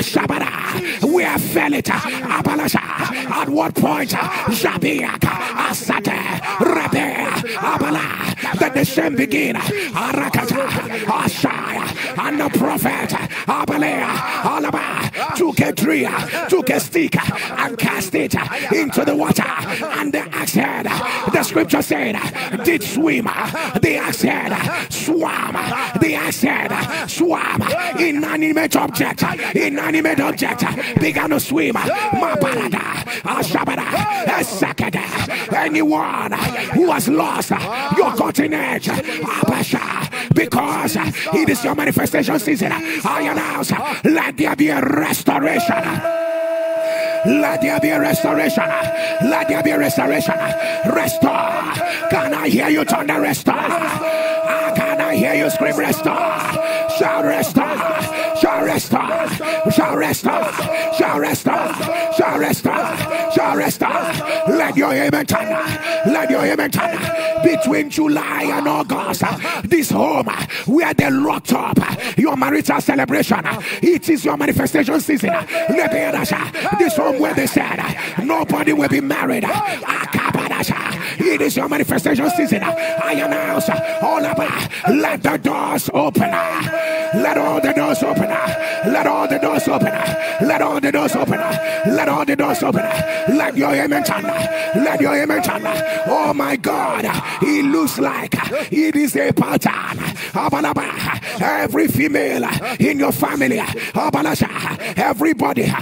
Shabada, where it? Abalasha, at what point, Zabiaka, Asate, Rabe, Abala, that the same begin, Arakata, Ashaya, and the prophet, Abalea, Alaba, took a tree, took a stick, and cast it into the water, and the axe head, the scripture said, did swim, the axe head swam, the axe head swam, inanimate object, inanimate object, began to swim, Mabarada, Ashabada, Esakada, anyone who has lost your cutting Uh, Abasha, because uh, it is your manifestation season, I announce, uh, let there be a restoration. Let there be a restoration. Let there be a restoration. Restore. Can I hear you turn the restore? Ah, can I hear you scream restore? Shall restore. Shall restore. Shall restore. Shall restore. Shall restore. Shall restore. Let your amen turn. Let your amen turn. Between July and August, this home where they locked up your marital celebration, it is your manifestation season. This home where they said nobody will be married. It is your manifestation season. I announce all about let the doors open. Let all the doors open. Let all the doors open. Let all the doors open. Let all the doors open. Let your amen turn. Let your amen turn. Oh my God. It looks like it is a pattern. Every female in your family, everybody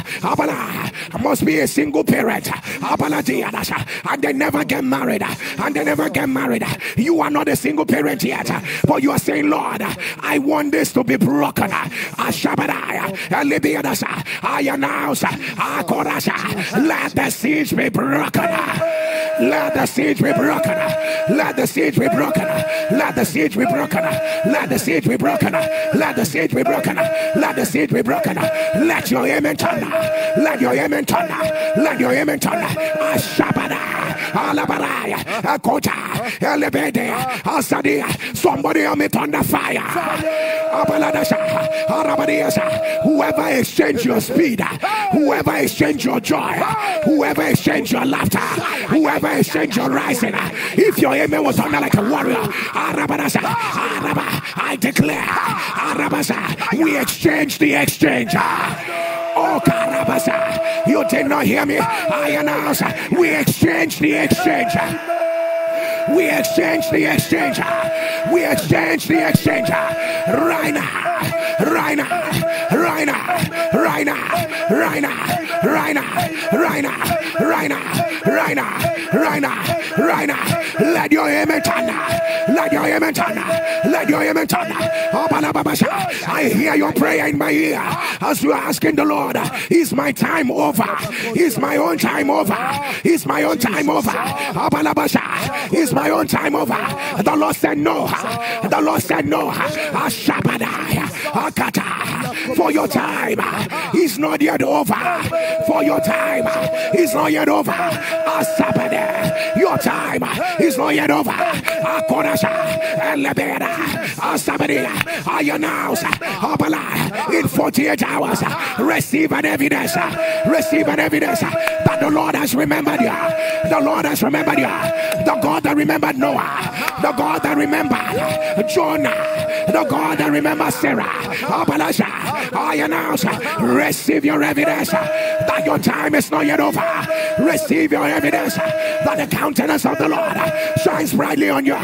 must be a single parent. And they never get married. And they never get married. You are not a single parent yet. But you are saying, Lord, I want this to be broken. I announce, let the siege be broken. Let the siege be broken. Let the siege be broken. Let the siege be broken. Let the siege be broken. Let the siege be broken. Let the siege be broken. Let your amen turn. Let your amen turn. Let your amen turn. Ashabada. Alabaraya. Akota. Elebede. Asadia. Somebody on me thunder fire. Whoever exchange your speed, whoever exchange your joy, whoever exchange your laughter, whoever exchange your rising, if your amen was under like a warrior, I declare, we exchange the exchange. Oh, Karabasa, you did not hear me. I announce we exchange the exchange. We exchange the exchange. We exchange the exchange. Right now. Right now. Right now. Right now. Right now. Right now. Let your amen turn. Let your amen turn. Let your amen turn. I hear your prayer in my ear as you are asking the Lord, Is my time over? Is my own time over? Is my own time over? Is my own time over? The Lord said no. The Lord said no. For your time is not yet over. For your time is not yet over. Your time is not yet over. I announce in 48 hours, receive an evidence, receive an evidence that the Lord has remembered you. The Lord has remembered you. The God that remembered Noah, the God that remembered Jonah, the God that remembers Sarah. I announce, receive your evidence that your time is not yet over. Receive your evidence that the countenance of the Lord shines brightly on you.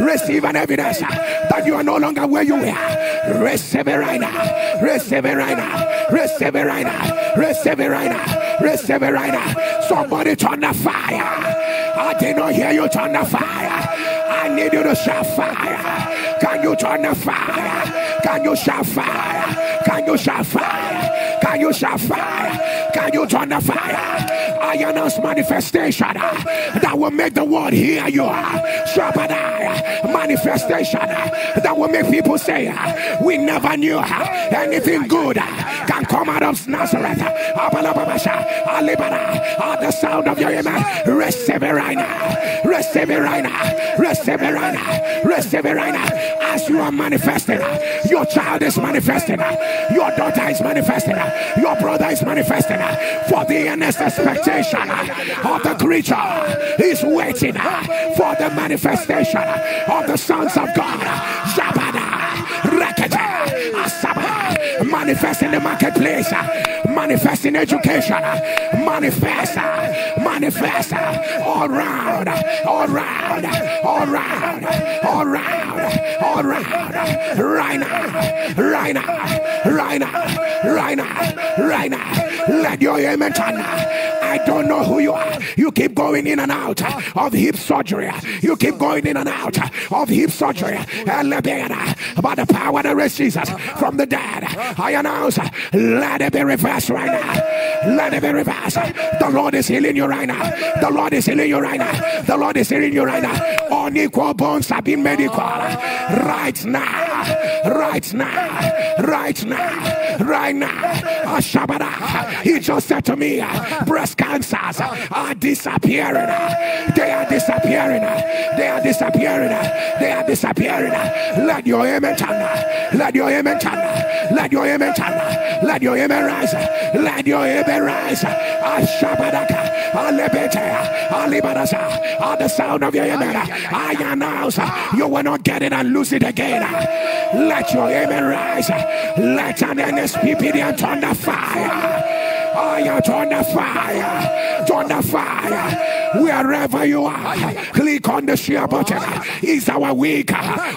Receive an evidence that you are no longer where you were. Receive it right now. Receive it right now. Receive it right now. Receive it right now. Receive it right now. Somebody turn the fire. I did not hear you turn the fire. I need you to shout fire. Can you turn the fire? Can you shout fire? Can you shout fire? Can you shout fire? Can you turn the fire? I announce manifestation uh, that will make the world hear you. Uh, Shabbat manifest uh, manifestation that will make people say, We never knew anything good come out of Nazareth. At the sound of your amen, receive it right now. Receive it right now. Receive it right now. Receive it right now. As you are manifesting, your child is manifesting, your daughter is manifesting, your brother is manifesting. For the earnest expectation of the creature is waiting for the manifestation of the sons of God. Manifest in the marketplace, manifest in education, manifest, manifest. All round, all round, all round, all round, all round, right now, right now, right now, right now, right now. Let your amen turn. I don't know who you are. You keep going in and out of hip surgery. You keep going in and out of hip surgery. By the power that raised Jesus from the dead, I announce, let it be reversed right now. Let it be reversed. The Lord is healing you right now. The Lord is healing you right now. The Lord is healing you right now. Unequal bones have been made equal. Right now. Right now. Right now. Right now. Ashabara. He just said to me, breast cancers are disappearing. They are disappearing. They are disappearing. They are disappearing. Let your amen turn. Let your amen turn. Let your amen turn. Let your amen rise. Let your amen rise. Ashabadaka. Alebete. Alibarasa. At the sound of your amen. I announce you will not get it and lose it again. Let your amen rise. Let an NSPP and thunder fire. Fire, turn the fire, turn the fire. Wherever you are, click on the share button. It's our week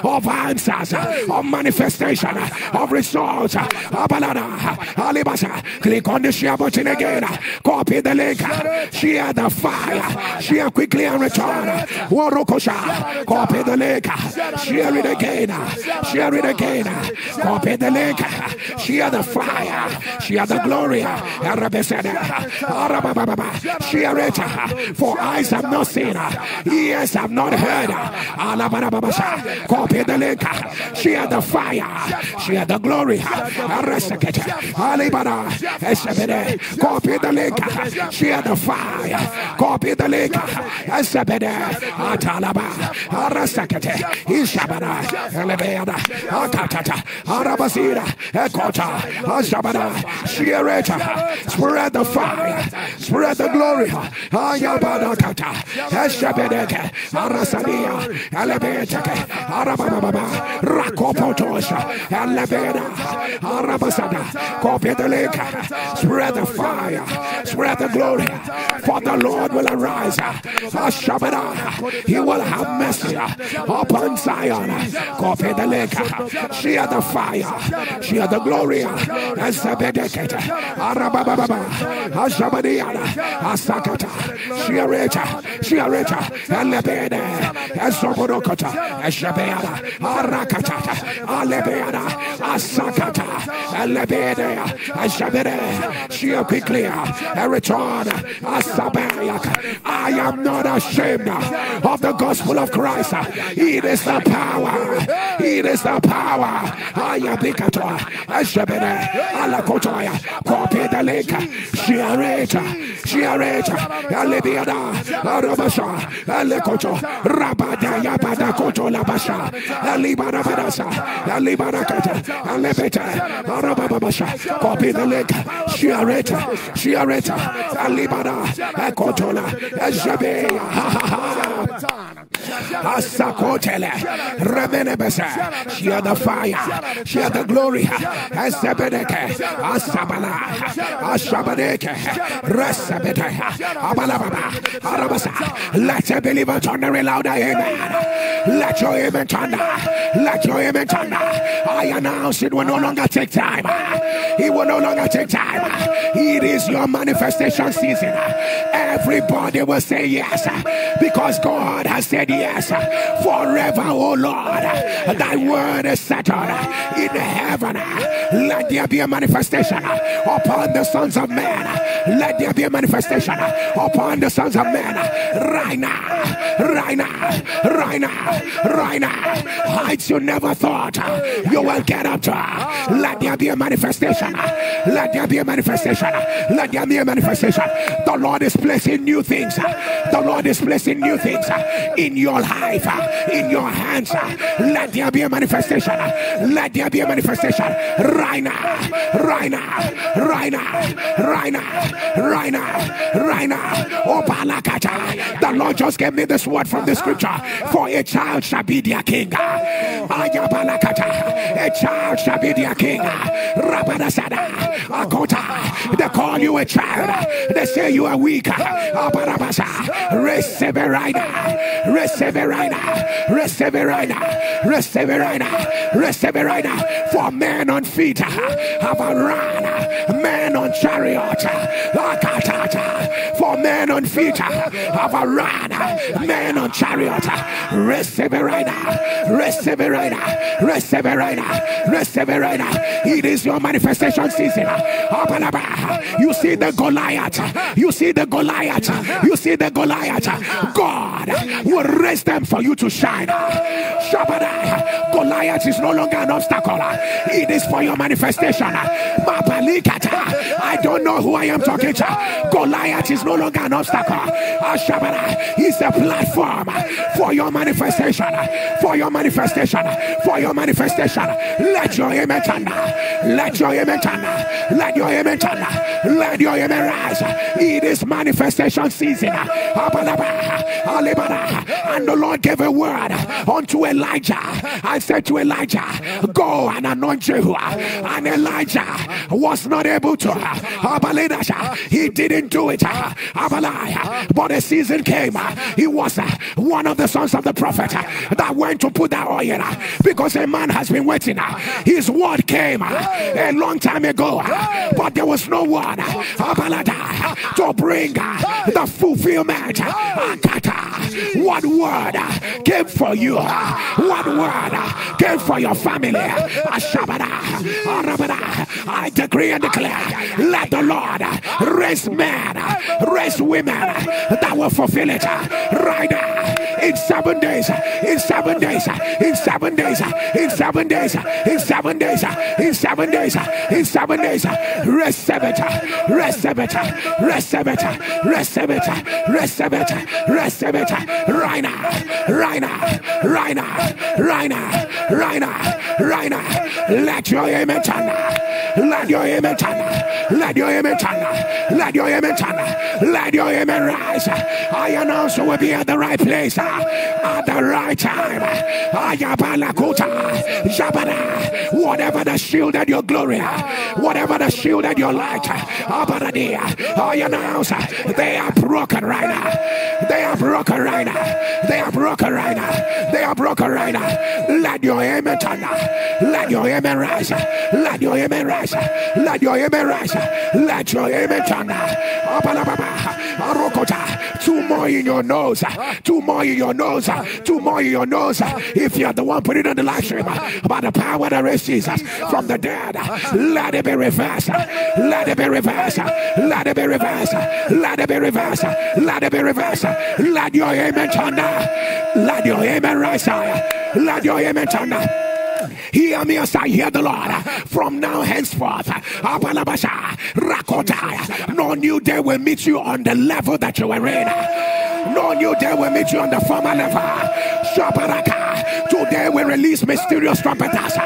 of answers, of manifestation, of results. Click on the share button again. Copy the link. Share the fire. Share quickly and return. Warokosha. Copy the link. Share it again. Share it again. Copy the link. Share the fire. Share the glory. Share it. Uh, for eyes have not seen, uh, ears have not heard. Uh, Copy the link. Share the fire. Share the glory. Copy the link. Share the fire. Copy the link. Atalaba. Arasakete. Ishabana. Elebeada. Akatata. Arabasira. Ekota. Ashabana. Share it. Spread the fire. Spread the glory. Ayabadakata. Eshabedeke. Arasania. Elebeteke. Arababa. Rakopotosha. Elebeda. Arabasada. Copy the link. Spread the fire. Spread the glory. For the Lord will arise. He will have mercy upon Zion. Share the fire. Share the glory. Esabedeke. Arababa. Ashabadiana. Asakata. Share it. Elebede. Esoborokota. Eshabeada. Arakata. Alebeada. Asakata. Elebede. Eshabede. Share quickly. A return. Asabayak. I am not ashamed of the gospel of Christ. It is the power. It is the power. I am Bikato. Eshabede. Alakotoya. Copy the link. Share it. Alebiada. Arabasha. Alekoto. Rabada Yabada Koto Labasha. Alibara Badasa. Alibarakata. Alebeta. Arababasha. Copy the it. Share it. Alibara. Ekotola. Ejabe. Asakotele. Remenebesa. Share the fire. Share the glory. Esebedeke. Asabala. Ashabadeke. Resabete. Abalababa. Arabasa. Let a believer thunder louder. Amen. Let your amen thunder. Let your amen thunder. I announce it will no longer take time. It will no longer take time. It is your manifestation season. Everybody will say yes because God has said yes forever, oh Lord. Thy word is settled in heaven. Let there be a manifestation upon the sons of men. Let there be a manifestation upon the sons of men right now, right now, right now, right now. Heights you never thought you will get up to. Let there be a manifestation. Let there be a manifestation. Let there be a manifestation. The Lord is placing new things. The Lord is placing new things in your life, in your hands. Let there be a manifestation. Let there be a manifestation right now, right now, right now, right now, now, right now. Oh, The Lord just gave me this word from the scripture. For a child shall be their king. A child shall be their king. Rabadasada. Akota. They call you a child. They say you are weak. Abarabasa. Receive it right. Receive it right. Receive it right. Receive it right. Receive it right. For men on feet have a run. Men on chariot. Lakata. For men on feet have a run. Men on chariot. Receive it right now. Receive it right now. Receive it right now. Receive right now. It is your manifestation season. You see the Goliath. You see the Goliath. You see the Goliath. God will raise them for you to shine. Shabada. Goliath is no longer an obstacle. It is for your manifestation. I don't know who I am talking to. Goliath is no longer an obstacle. Shabada. It's a platform for your manifestation. For your manifestation. For your manifestation. Let your amen turn. Let your amen turn. Let your amen turn. Let your amen rise. It is manifestation season. And the Lord gave a word unto Elijah. I said to Elijah, Go and anoint Jehu. And Elijah was not able to. He didn't do it. But a season came. Uh, he was uh, one of the sons of the prophet uh, that went to put that oil because a man has been waiting. His word came a long time ago, but there was no one to bring the fulfillment. What word came for you? What word came for your family? I decree and declare, let the Lord raise men, raise women that will fulfill it. Right now in seven days, in seven days, in seven days, in seven days, in seven days, in seven days, in seven days. Receive it, receive it, receive it, receive it, receive it, receive it, right now, right now, right now, right now, right now, right now. Let your amen turn. Let your amen turn. Let your amen turn. Let your amen turn. Let your amen rise. I announce you will be at the right place at the right time. Whatever the shield that your glory, whatever the shield that your light, I announce they are broken right now. They are broken right now. They are broken right now. They are broken right now. Let your amen turn. Let your amen rise. Let your amen rise. Let your amen rise. Let your amen turn. Two more in your nose. Two more in your nose. Two more in your nose. If you're the one putting on the live stream about the power that raised Jesus from the dead, let it be reversed. Let it be reversed. Let it be reversed. Let it be reversed. Let it be reversed. Let your amen turn. Let your amen rise. higher. Let your amen turn. Hear me as I hear the Lord. From now henceforth, no new day will meet you on the level that you were in. No new day will meet you on the former level. Shabaraka. Today we release mysterious trumpeters.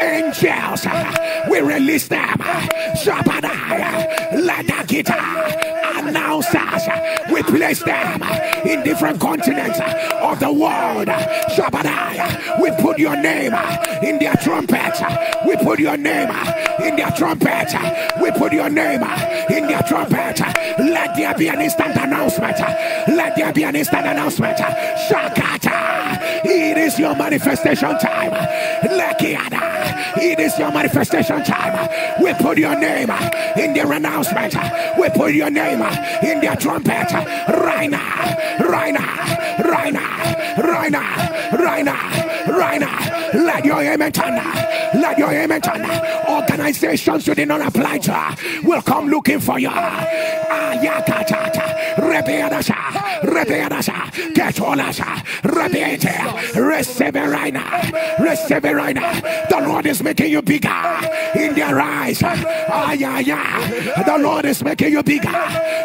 Angels. We release them. Shabada. Ladakita announcers. We place them in different continents of the world. Shabadai. We put your name in their trumpet. We put your name in their trumpet. We put your name in their trumpet. Let there be an instant announcement. Let there be an instant announcement. Shakata. It is your manifestation time. Lekiada. It is your manifestation time. We put your name in the announcement. We put your name in the trumpet. Right now, right now, right now. Let your amen turn. Let your amen turn. Organizations you did not apply to will come looking for you. Ayakatata. Rebeadasha. Get all Rebeate. Receive it right now. Receive it right now. The Lord is making you bigger in their eyes. Ah, yeah, yeah. The Lord is making you bigger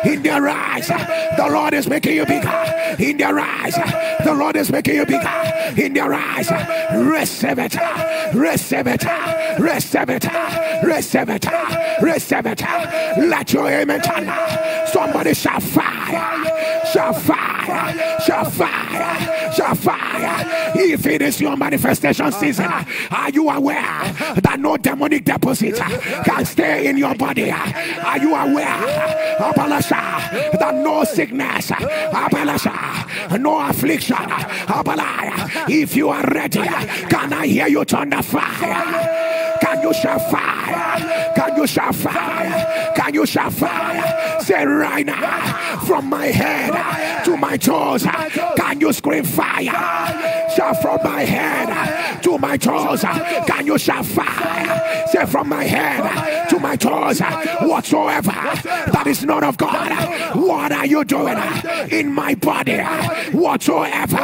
in their eyes. The Lord is making you bigger in their eyes. The Lord is making you bigger in their eyes. Receive it. Receive it. Receive it. Receive it. Receive it. Let your amen turn. Somebody shall fire. Shall fire. Shall. If it is your manifestation season, are you aware that no demonic deposit can stay in your body? Are you aware Abalasha, that no sickness, Abalasha, no affliction, Abalaya, if you are ready, can I hear you turn the fire? Can you shout fire? Can you shout fire? Can you shout fire? Say right now, from my head to my toes, can you scream fire? Shout from my head to my toes, can you shout fire? Say from my head to my toes, whatsoever that is not of God, what are you doing in my body? Whatsoever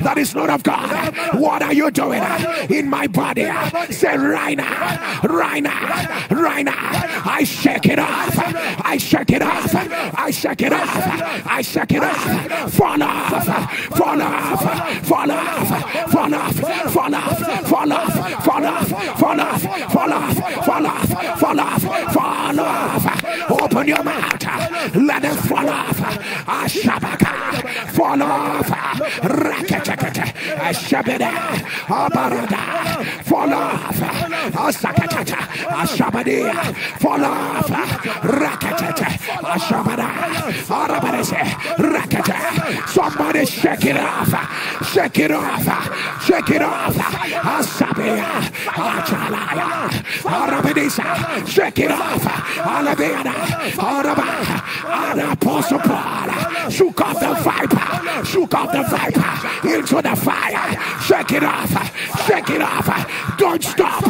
that is not of God, what are you doing in my body? Say right now right now, right now. I shake it off. I shake it off. I shake it off. I shake it off. Fall off. Fall off. Fall off. Fall off. Fall off. Fall off. Fall off. Fall off. Fall off. Fall off. Fall off. Fall off. Open your mouth. Let it fall off. Ashabaka. Fall off. Rakatakata. Ashabada. Abarada. Fall off. Asakatata, Ashabadi, fall off, Rakatata, Ashabada, Arabadese, Rakata. Somebody shake it off, shake it off, shake it off, Asabia, Achalaya, Arabadisa, shake it off, Alabeda, Araba, and Apostle Paul, shook off the viper, shook off the viper into the fire, shake it off, shake it off, don't stop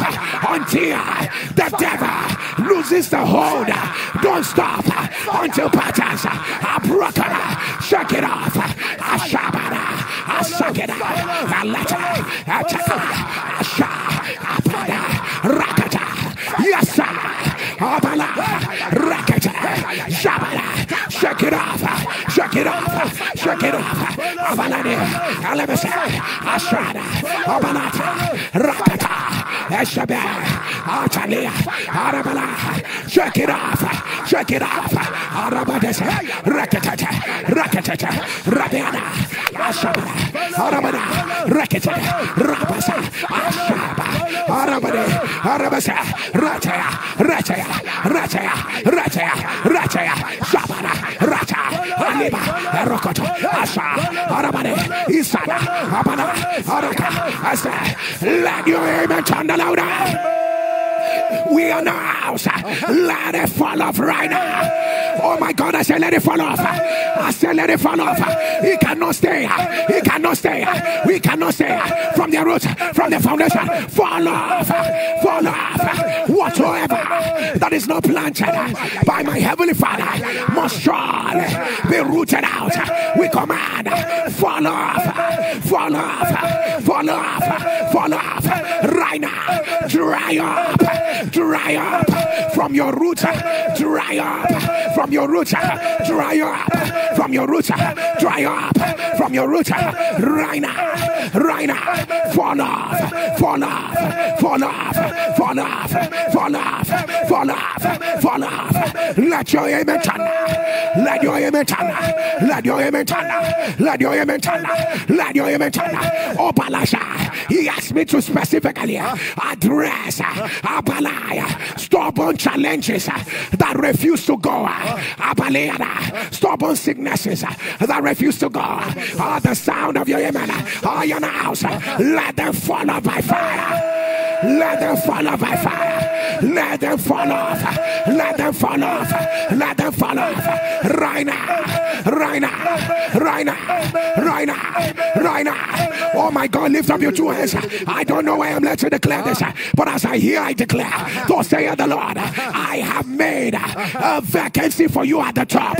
until the devil loses the hold. Don't stop until patterns are broken. Shake it off. Ashabara. Asakeda. Aleta. Ataka. Asha. Apada. Rakata. Sir. Abala. Rakata. Shabala. Shake it off. Shake it off. Shake it off. Abalani. Alebese. Ashada. Abalata. Rakata. Eshabe, Atalia, Arabala, shake it off, shake it off, Arabades, Rakatata, Rakatata, Rabiana, Ashaba, Arabada, Rakatata, Rabasa, Ashaba, Arabade, Arabasa, Rataya, Rataya, Rataya, Rataya, Rataya, Shabana, Rata, Aliba, Rokoto, Asha, Arabade, Isana, Abana, Araka, Asa, let your amen turn the louder. We announce, let it fall off right now. Oh my God, I said, let it fall off. I said, let it fall off. He cannot stay. He cannot stay. We cannot stay from the roots, from the foundation. Fall off. Fall off. Whatsoever that is not planted by my heavenly Father must surely be rooted out. We command, fall off. Fall off. Fall off. Fall off. Right now. Dry up. Dry up from your roots. Dry up from your roots. Dry up from your roots. Dry up from your roots. Right now. Fall off. Fall off. Fall off. Fall off. Fall off. Fall off. Fall off. Let your amen turn. Let your amen turn. Let your amen turn. Let your amen turn. Let your amen turn. Oh, Balasha. He asked me to specifically address uh, Abalaya stubborn challenges uh, that refuse to go. Uh, Abalaya uh, stubborn sicknesses that refuse to go. Oh, the sound of your amen. Oh, your house. Let them fall by fire. Let them fall off by fire. Let them fall off. Let them fall off. Let them fall off. Right now. Right now. Right now. Right now. Right now. Oh my God, lift up your two hands. I don't know why I'm led to declare this, but as I hear, I declare, thus saith the Lord, I have made a vacancy for you at the top.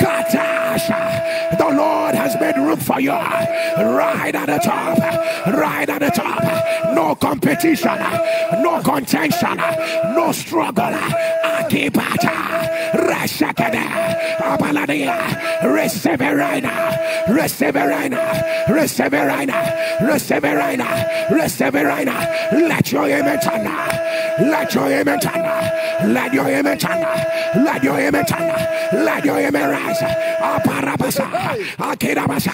Katash. The Lord has made room for you. Right at the top. Right at the top. No competition. No contention. No struggle. Akipata. Rashakada. Abaladia. Receive it right. Receive it right. Receive it right. Receive it right. Receive it right. Let your image turn. Let your image turn. Let your image turn. Let your image turn. Let your image rise. Aparabasa. Akirabasa.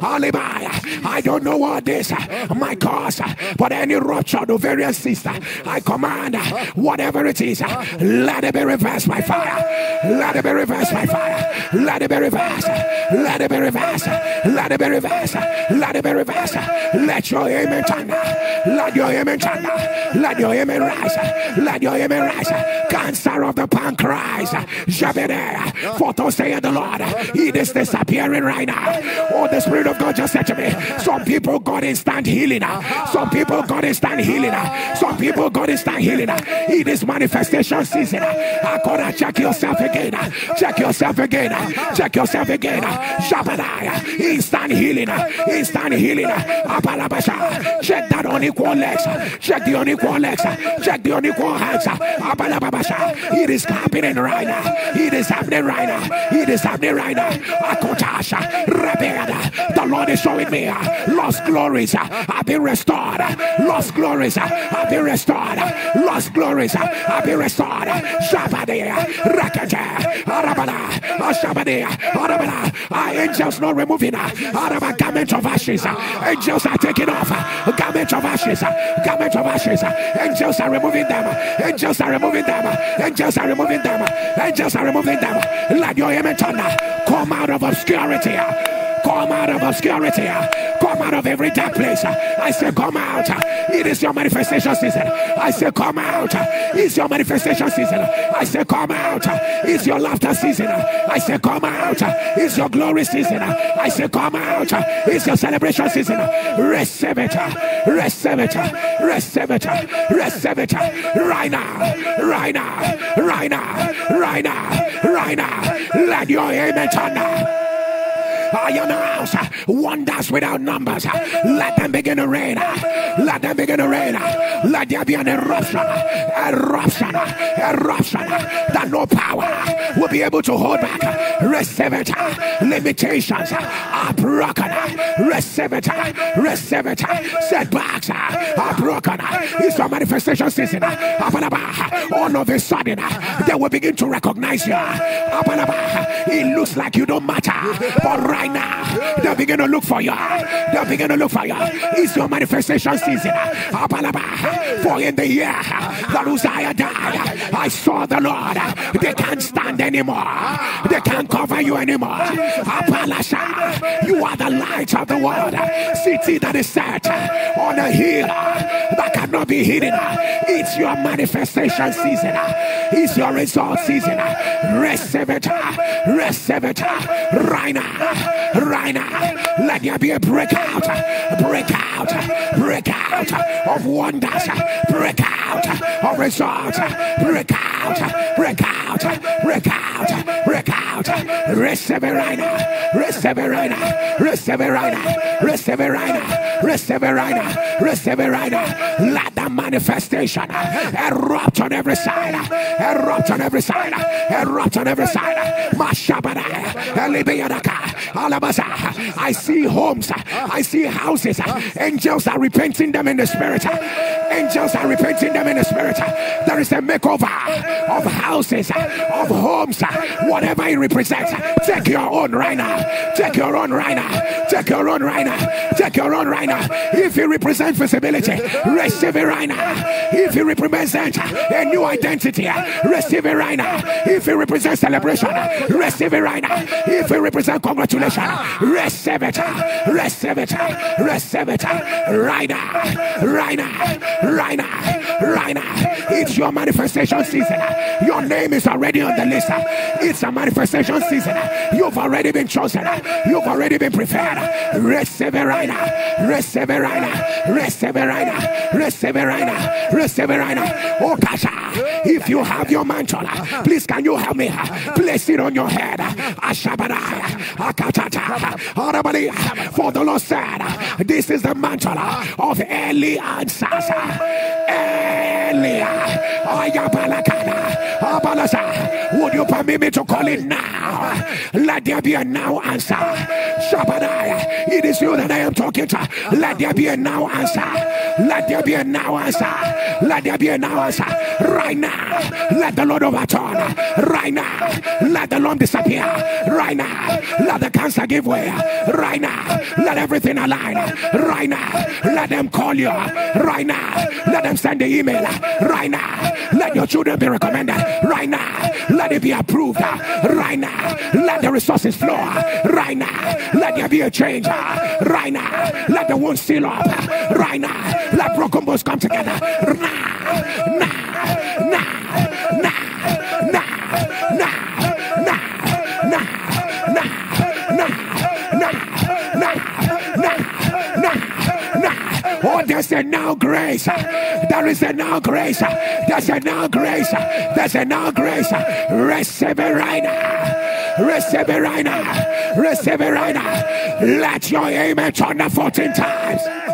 Alibaya. I don't know what this might cause, but any rupture ruptured ovarian sister, I command whatever it is, let it be reversed by fire. Let it be reversed by fire. Let it be reversed. Let it be reversed. Let it be reversed. Let it be reversed. Let your amen turn. Let your amen turn. Let your amen rise. Let your amen rise. Cancer of the pancreas. Ah. Jabede. Ah. For to say the Lord, ah. it is disappearing right now. Oh, the Spirit of God just said to me, some people got instant healing. Some people got instant healing. Some people got instant healing. It is manifestation season. I gotta check yourself again. Check yourself again. Check yourself again. Shabadaya. Instant healing. Instant healing. Check that unequal legs. Check the unequal legs. Check the unequal hands. It is happening right now. It is happening right now. It is happening right now. The Lord is showing me uh, lost glories uh, have been restored. Lost glories uh, have been restored. Lost glories have been restored. Shabadaya. Rakata. Arabada. Ashabadaya. Arabada. Our angels not removing Araba garment of ashes. Angels are taking off garment of ashes. Garment of ashes. Angels are removing them. Angels are removing them. Angels are removing them. Angels are removing them. Let your image come out of obscurity. Come out of obscurity. Come out of every dark place. I say, come out. It is your manifestation season. I say, come out. It's your manifestation season. I say, come out. It's your laughter season. I say, come out. It's your glory season. I say, come out. It's your celebration season. Receive it. Receive it. Receive it. Receive it. Right now. Right now. Right now. Right now. Right now. Let your amen turn now. I announce wonders without numbers. Let them begin to rain. Let them begin to rain. Let there be an eruption, eruption, eruption that no power will be able to hold back. Receive it. Limitations are broken. Receive it. Receive it. Setbacks are broken. It's your manifestation season. All of a sudden, they will begin to recognize you. It looks like you don't matter, but right now, they begin to look for you. They begin to look for you. It's your manifestation season. For in the year that Uzziah died, I saw the Lord. They can't stand anymore. They can't cover you anymore. You are the light of the world. City that is set on a hill that cannot be hidden. It's your manifestation season. It's your result season. Receive it. Receive it. Right now. Let there be a breakout. Breakout. Breakout of wonders. Breakout of results. Breakout. Breakout. Breakout. Breakout. Receive it right now. Receive it right now. Receive it. Receive it. Receive it. Receive it. Let the manifestation erupt on every side. Erupt on every side. Erupt on every side. I see homes. I see houses. Angels are repenting them in the spirit. Angels are repenting them in the spirit. There is a makeover of houses, of homes, whatever it represents. Take your own right now. Take your own right now. Take your own right now. Take your own right now. If you represent visibility, receive it right now. If it represents a new identity, receive it right now. If it represents celebration, receive it right now. If it represents congratulations, receive it. Receive it. Receive it right now. Right now. right now, right now. It's your manifestation season. Your name is already on the list. It's a manifestation season. You've already been chosen. You've already been prepared. Receive it right now. Receive it right now. Receive it right now. Receive it right now. Receive it right now. Oh, gosh. If you have your mantle, please can you help me? Place it on your head. For the Lord said, This is the mantle of Eli answers. Would you permit me to call it now? Let there be a now answer. Shabbatai. It is you that I am talking to. Let there be a now answer. Let there be a now answer. Let there be a now answer. Right now. Let the Lord overturn. Right now. Let the Lord disappear. Right now. Let the cancer give way. Right now. Let everything align. Right now. Let them call you. Right now. Let them send the email. Right now. Let your children be recommended. Right now. Let it be approved. Right now. Let the resources flow. Right now. Let there be a change. Right now. Let the wounds seal up. Right now. Let broken Devils come together. Now, now, now, now, now, now. Oh, there's a now grace. There is a now grace. There's a now grace. There's a now grace. Receive it right now. Receive it right now. Receive it right now. Let your amen turn the 14 times.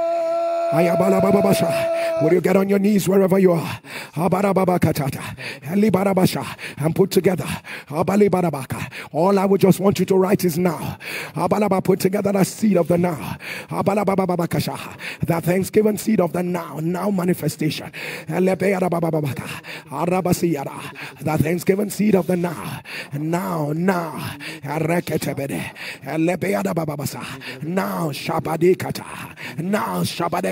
Will you get on your knees wherever you are? And put together. All I would just want you to write is now. Put together the seed of the now. The thanksgiving seed of the now. Now manifestation. The thanksgiving seed of the now. Now, now. Now, Shabadika. Now,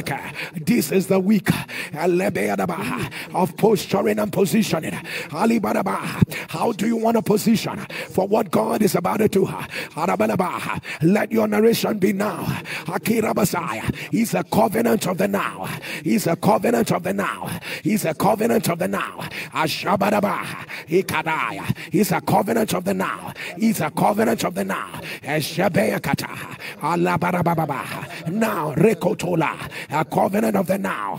Shabadeka, this is the week of posturing and positioning. How do you want to position for what God is about to do? Let your narration be now. He's a covenant of the now. He's a covenant of the now. He's a covenant of the now. He's a covenant of the now. He's a covenant of the now now rekotola a covenant of the now.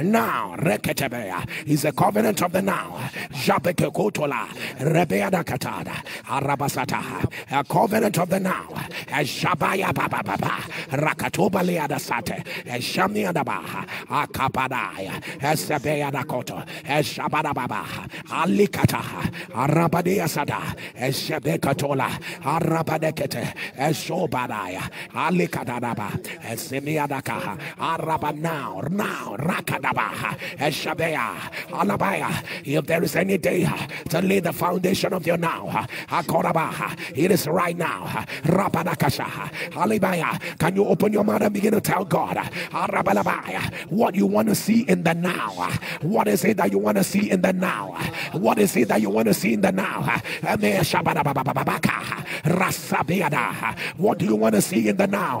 Now reketebea is a covenant of the now. Jabekekotola rebeada katada arabasata. A covenant of the now. Eshabaya baba baba rakatoba leada sate. Eshamiada baha akapadaya. Esebeada koto. Eshabada baba alikata. Arabadea sada. Eshebekatola arabadekete. Esobadaya Alikadadaba, Araba now, now, Rakadaba, Eshabea, Alabaya. If there is any day uh, to lay the foundation of your now, uh, Akoraba, it is right now. Uh, Rabanakasha, Alibaya. Can you open your mouth and begin to tell God, Arabalabaya, what you want to see in the now? What is it that you want to see in the now? What is it that you want to see in the now? What do you want to see in the now.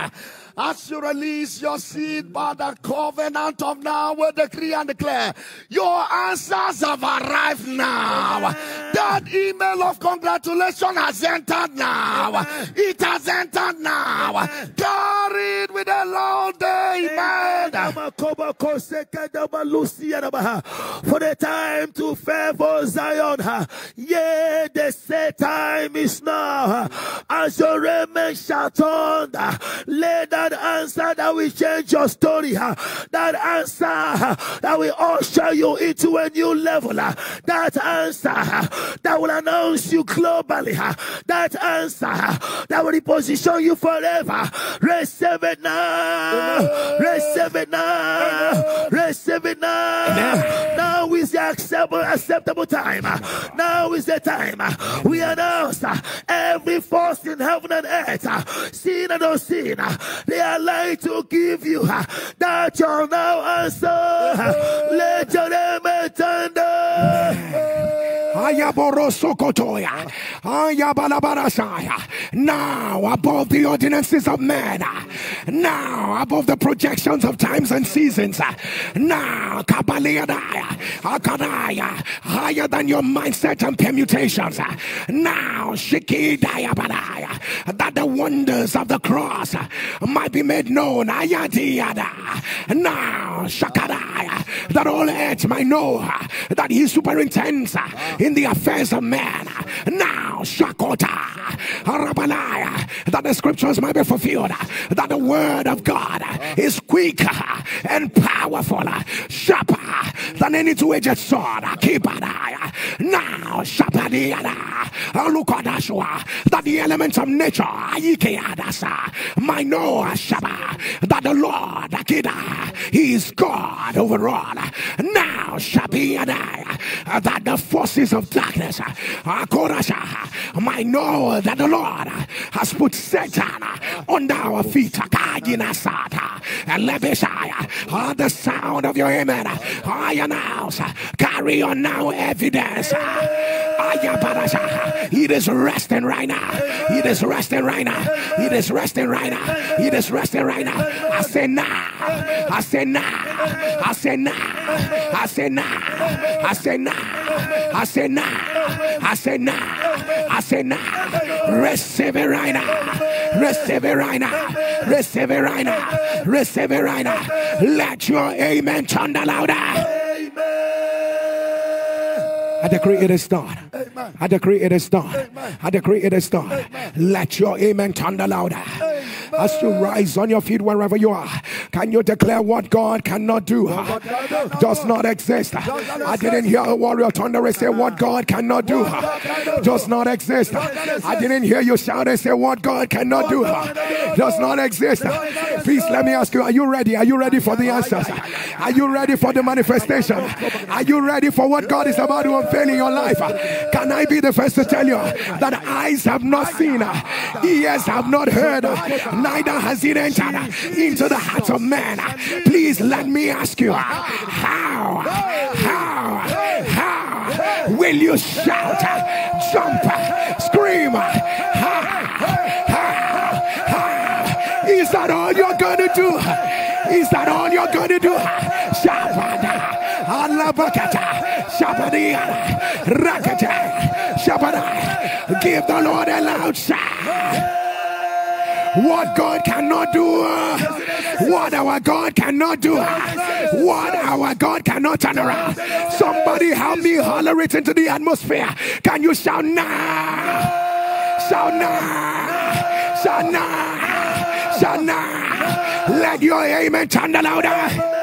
As you release your seed by the covenant of now, we decree and declare your answers have arrived now. That email of congratulation has entered now. It has entered now. Carried with a loud For the time to favor Zion, yeah, the set time is now. As your raiment shall turn, let that answer that will change your story, that answer that will usher you into a new level, that answer that will announce you globally, that answer that will reposition you forever. Receive it now. Receive it now. Receive it now. Now is the acceptable, acceptable time. Now is the time. We announce every force in heaven and earth, seen and unseen, they are lying to give you that you'll now answer. Let your name thunder. Now, above the ordinances of men, now, above the projections of times and seasons, now, higher than your mindset and permutations, now, that the wonders of the cross might be made known, now, that all earth might know that he superintends in the affairs of man. Now, Shakota, Arabalaya, that the scriptures might be fulfilled, that the word of God is quicker and powerful, sharper than any two-edged sword. Now, Shapadiada, Lukadashua, that the elements of nature, might know Shaba, that the Lord, Akida, He is God overall. Now, Shabiada, that the forces of darkness, uh, uh, might know that the Lord has put Satan under our feet. Uh, and the sound of your amen. I announce, carry on now evidence. It is resting right now. It is resting right now. It is resting right now. It is resting right now. I say now. I say now. I say now. I say now. I say now. I say now. I say now. I say now. Receive it right now. Receive it right now. Receive it right now. Receive it right now. Let your amen thunder louder. I decree it is done. Amen. I decree it is done. Amen. I decree it is done. Amen. Let your amen thunder louder. As you rise on your feet wherever you are, can you declare what God cannot do? Does not exist. I didn't hear a warrior thunder and say what God cannot do. Does not exist. I didn't hear you shout and say what God cannot do. Does not exist. Please let me ask you, are you ready? Are you ready for the answers? Are you ready for the manifestation? Are you ready for what God is about to unveil in your life? Can I be the first to tell you that eyes have not seen, ears have not heard, neither has it entered into the heart of man. Please let me ask you, how, how, how will you shout, jump, scream? Is that all you're gonna do? Is that all you're gonna do? Shabada, Alabakata, Shabadia, Rakata, Shabada. Give the Lord a loud shout. What God cannot do, what our God cannot do, what our God cannot turn around. Somebody help me holler it into the atmosphere. Can you shout now? Shout now! Shout now! Shout now! Let your amen thunder louder.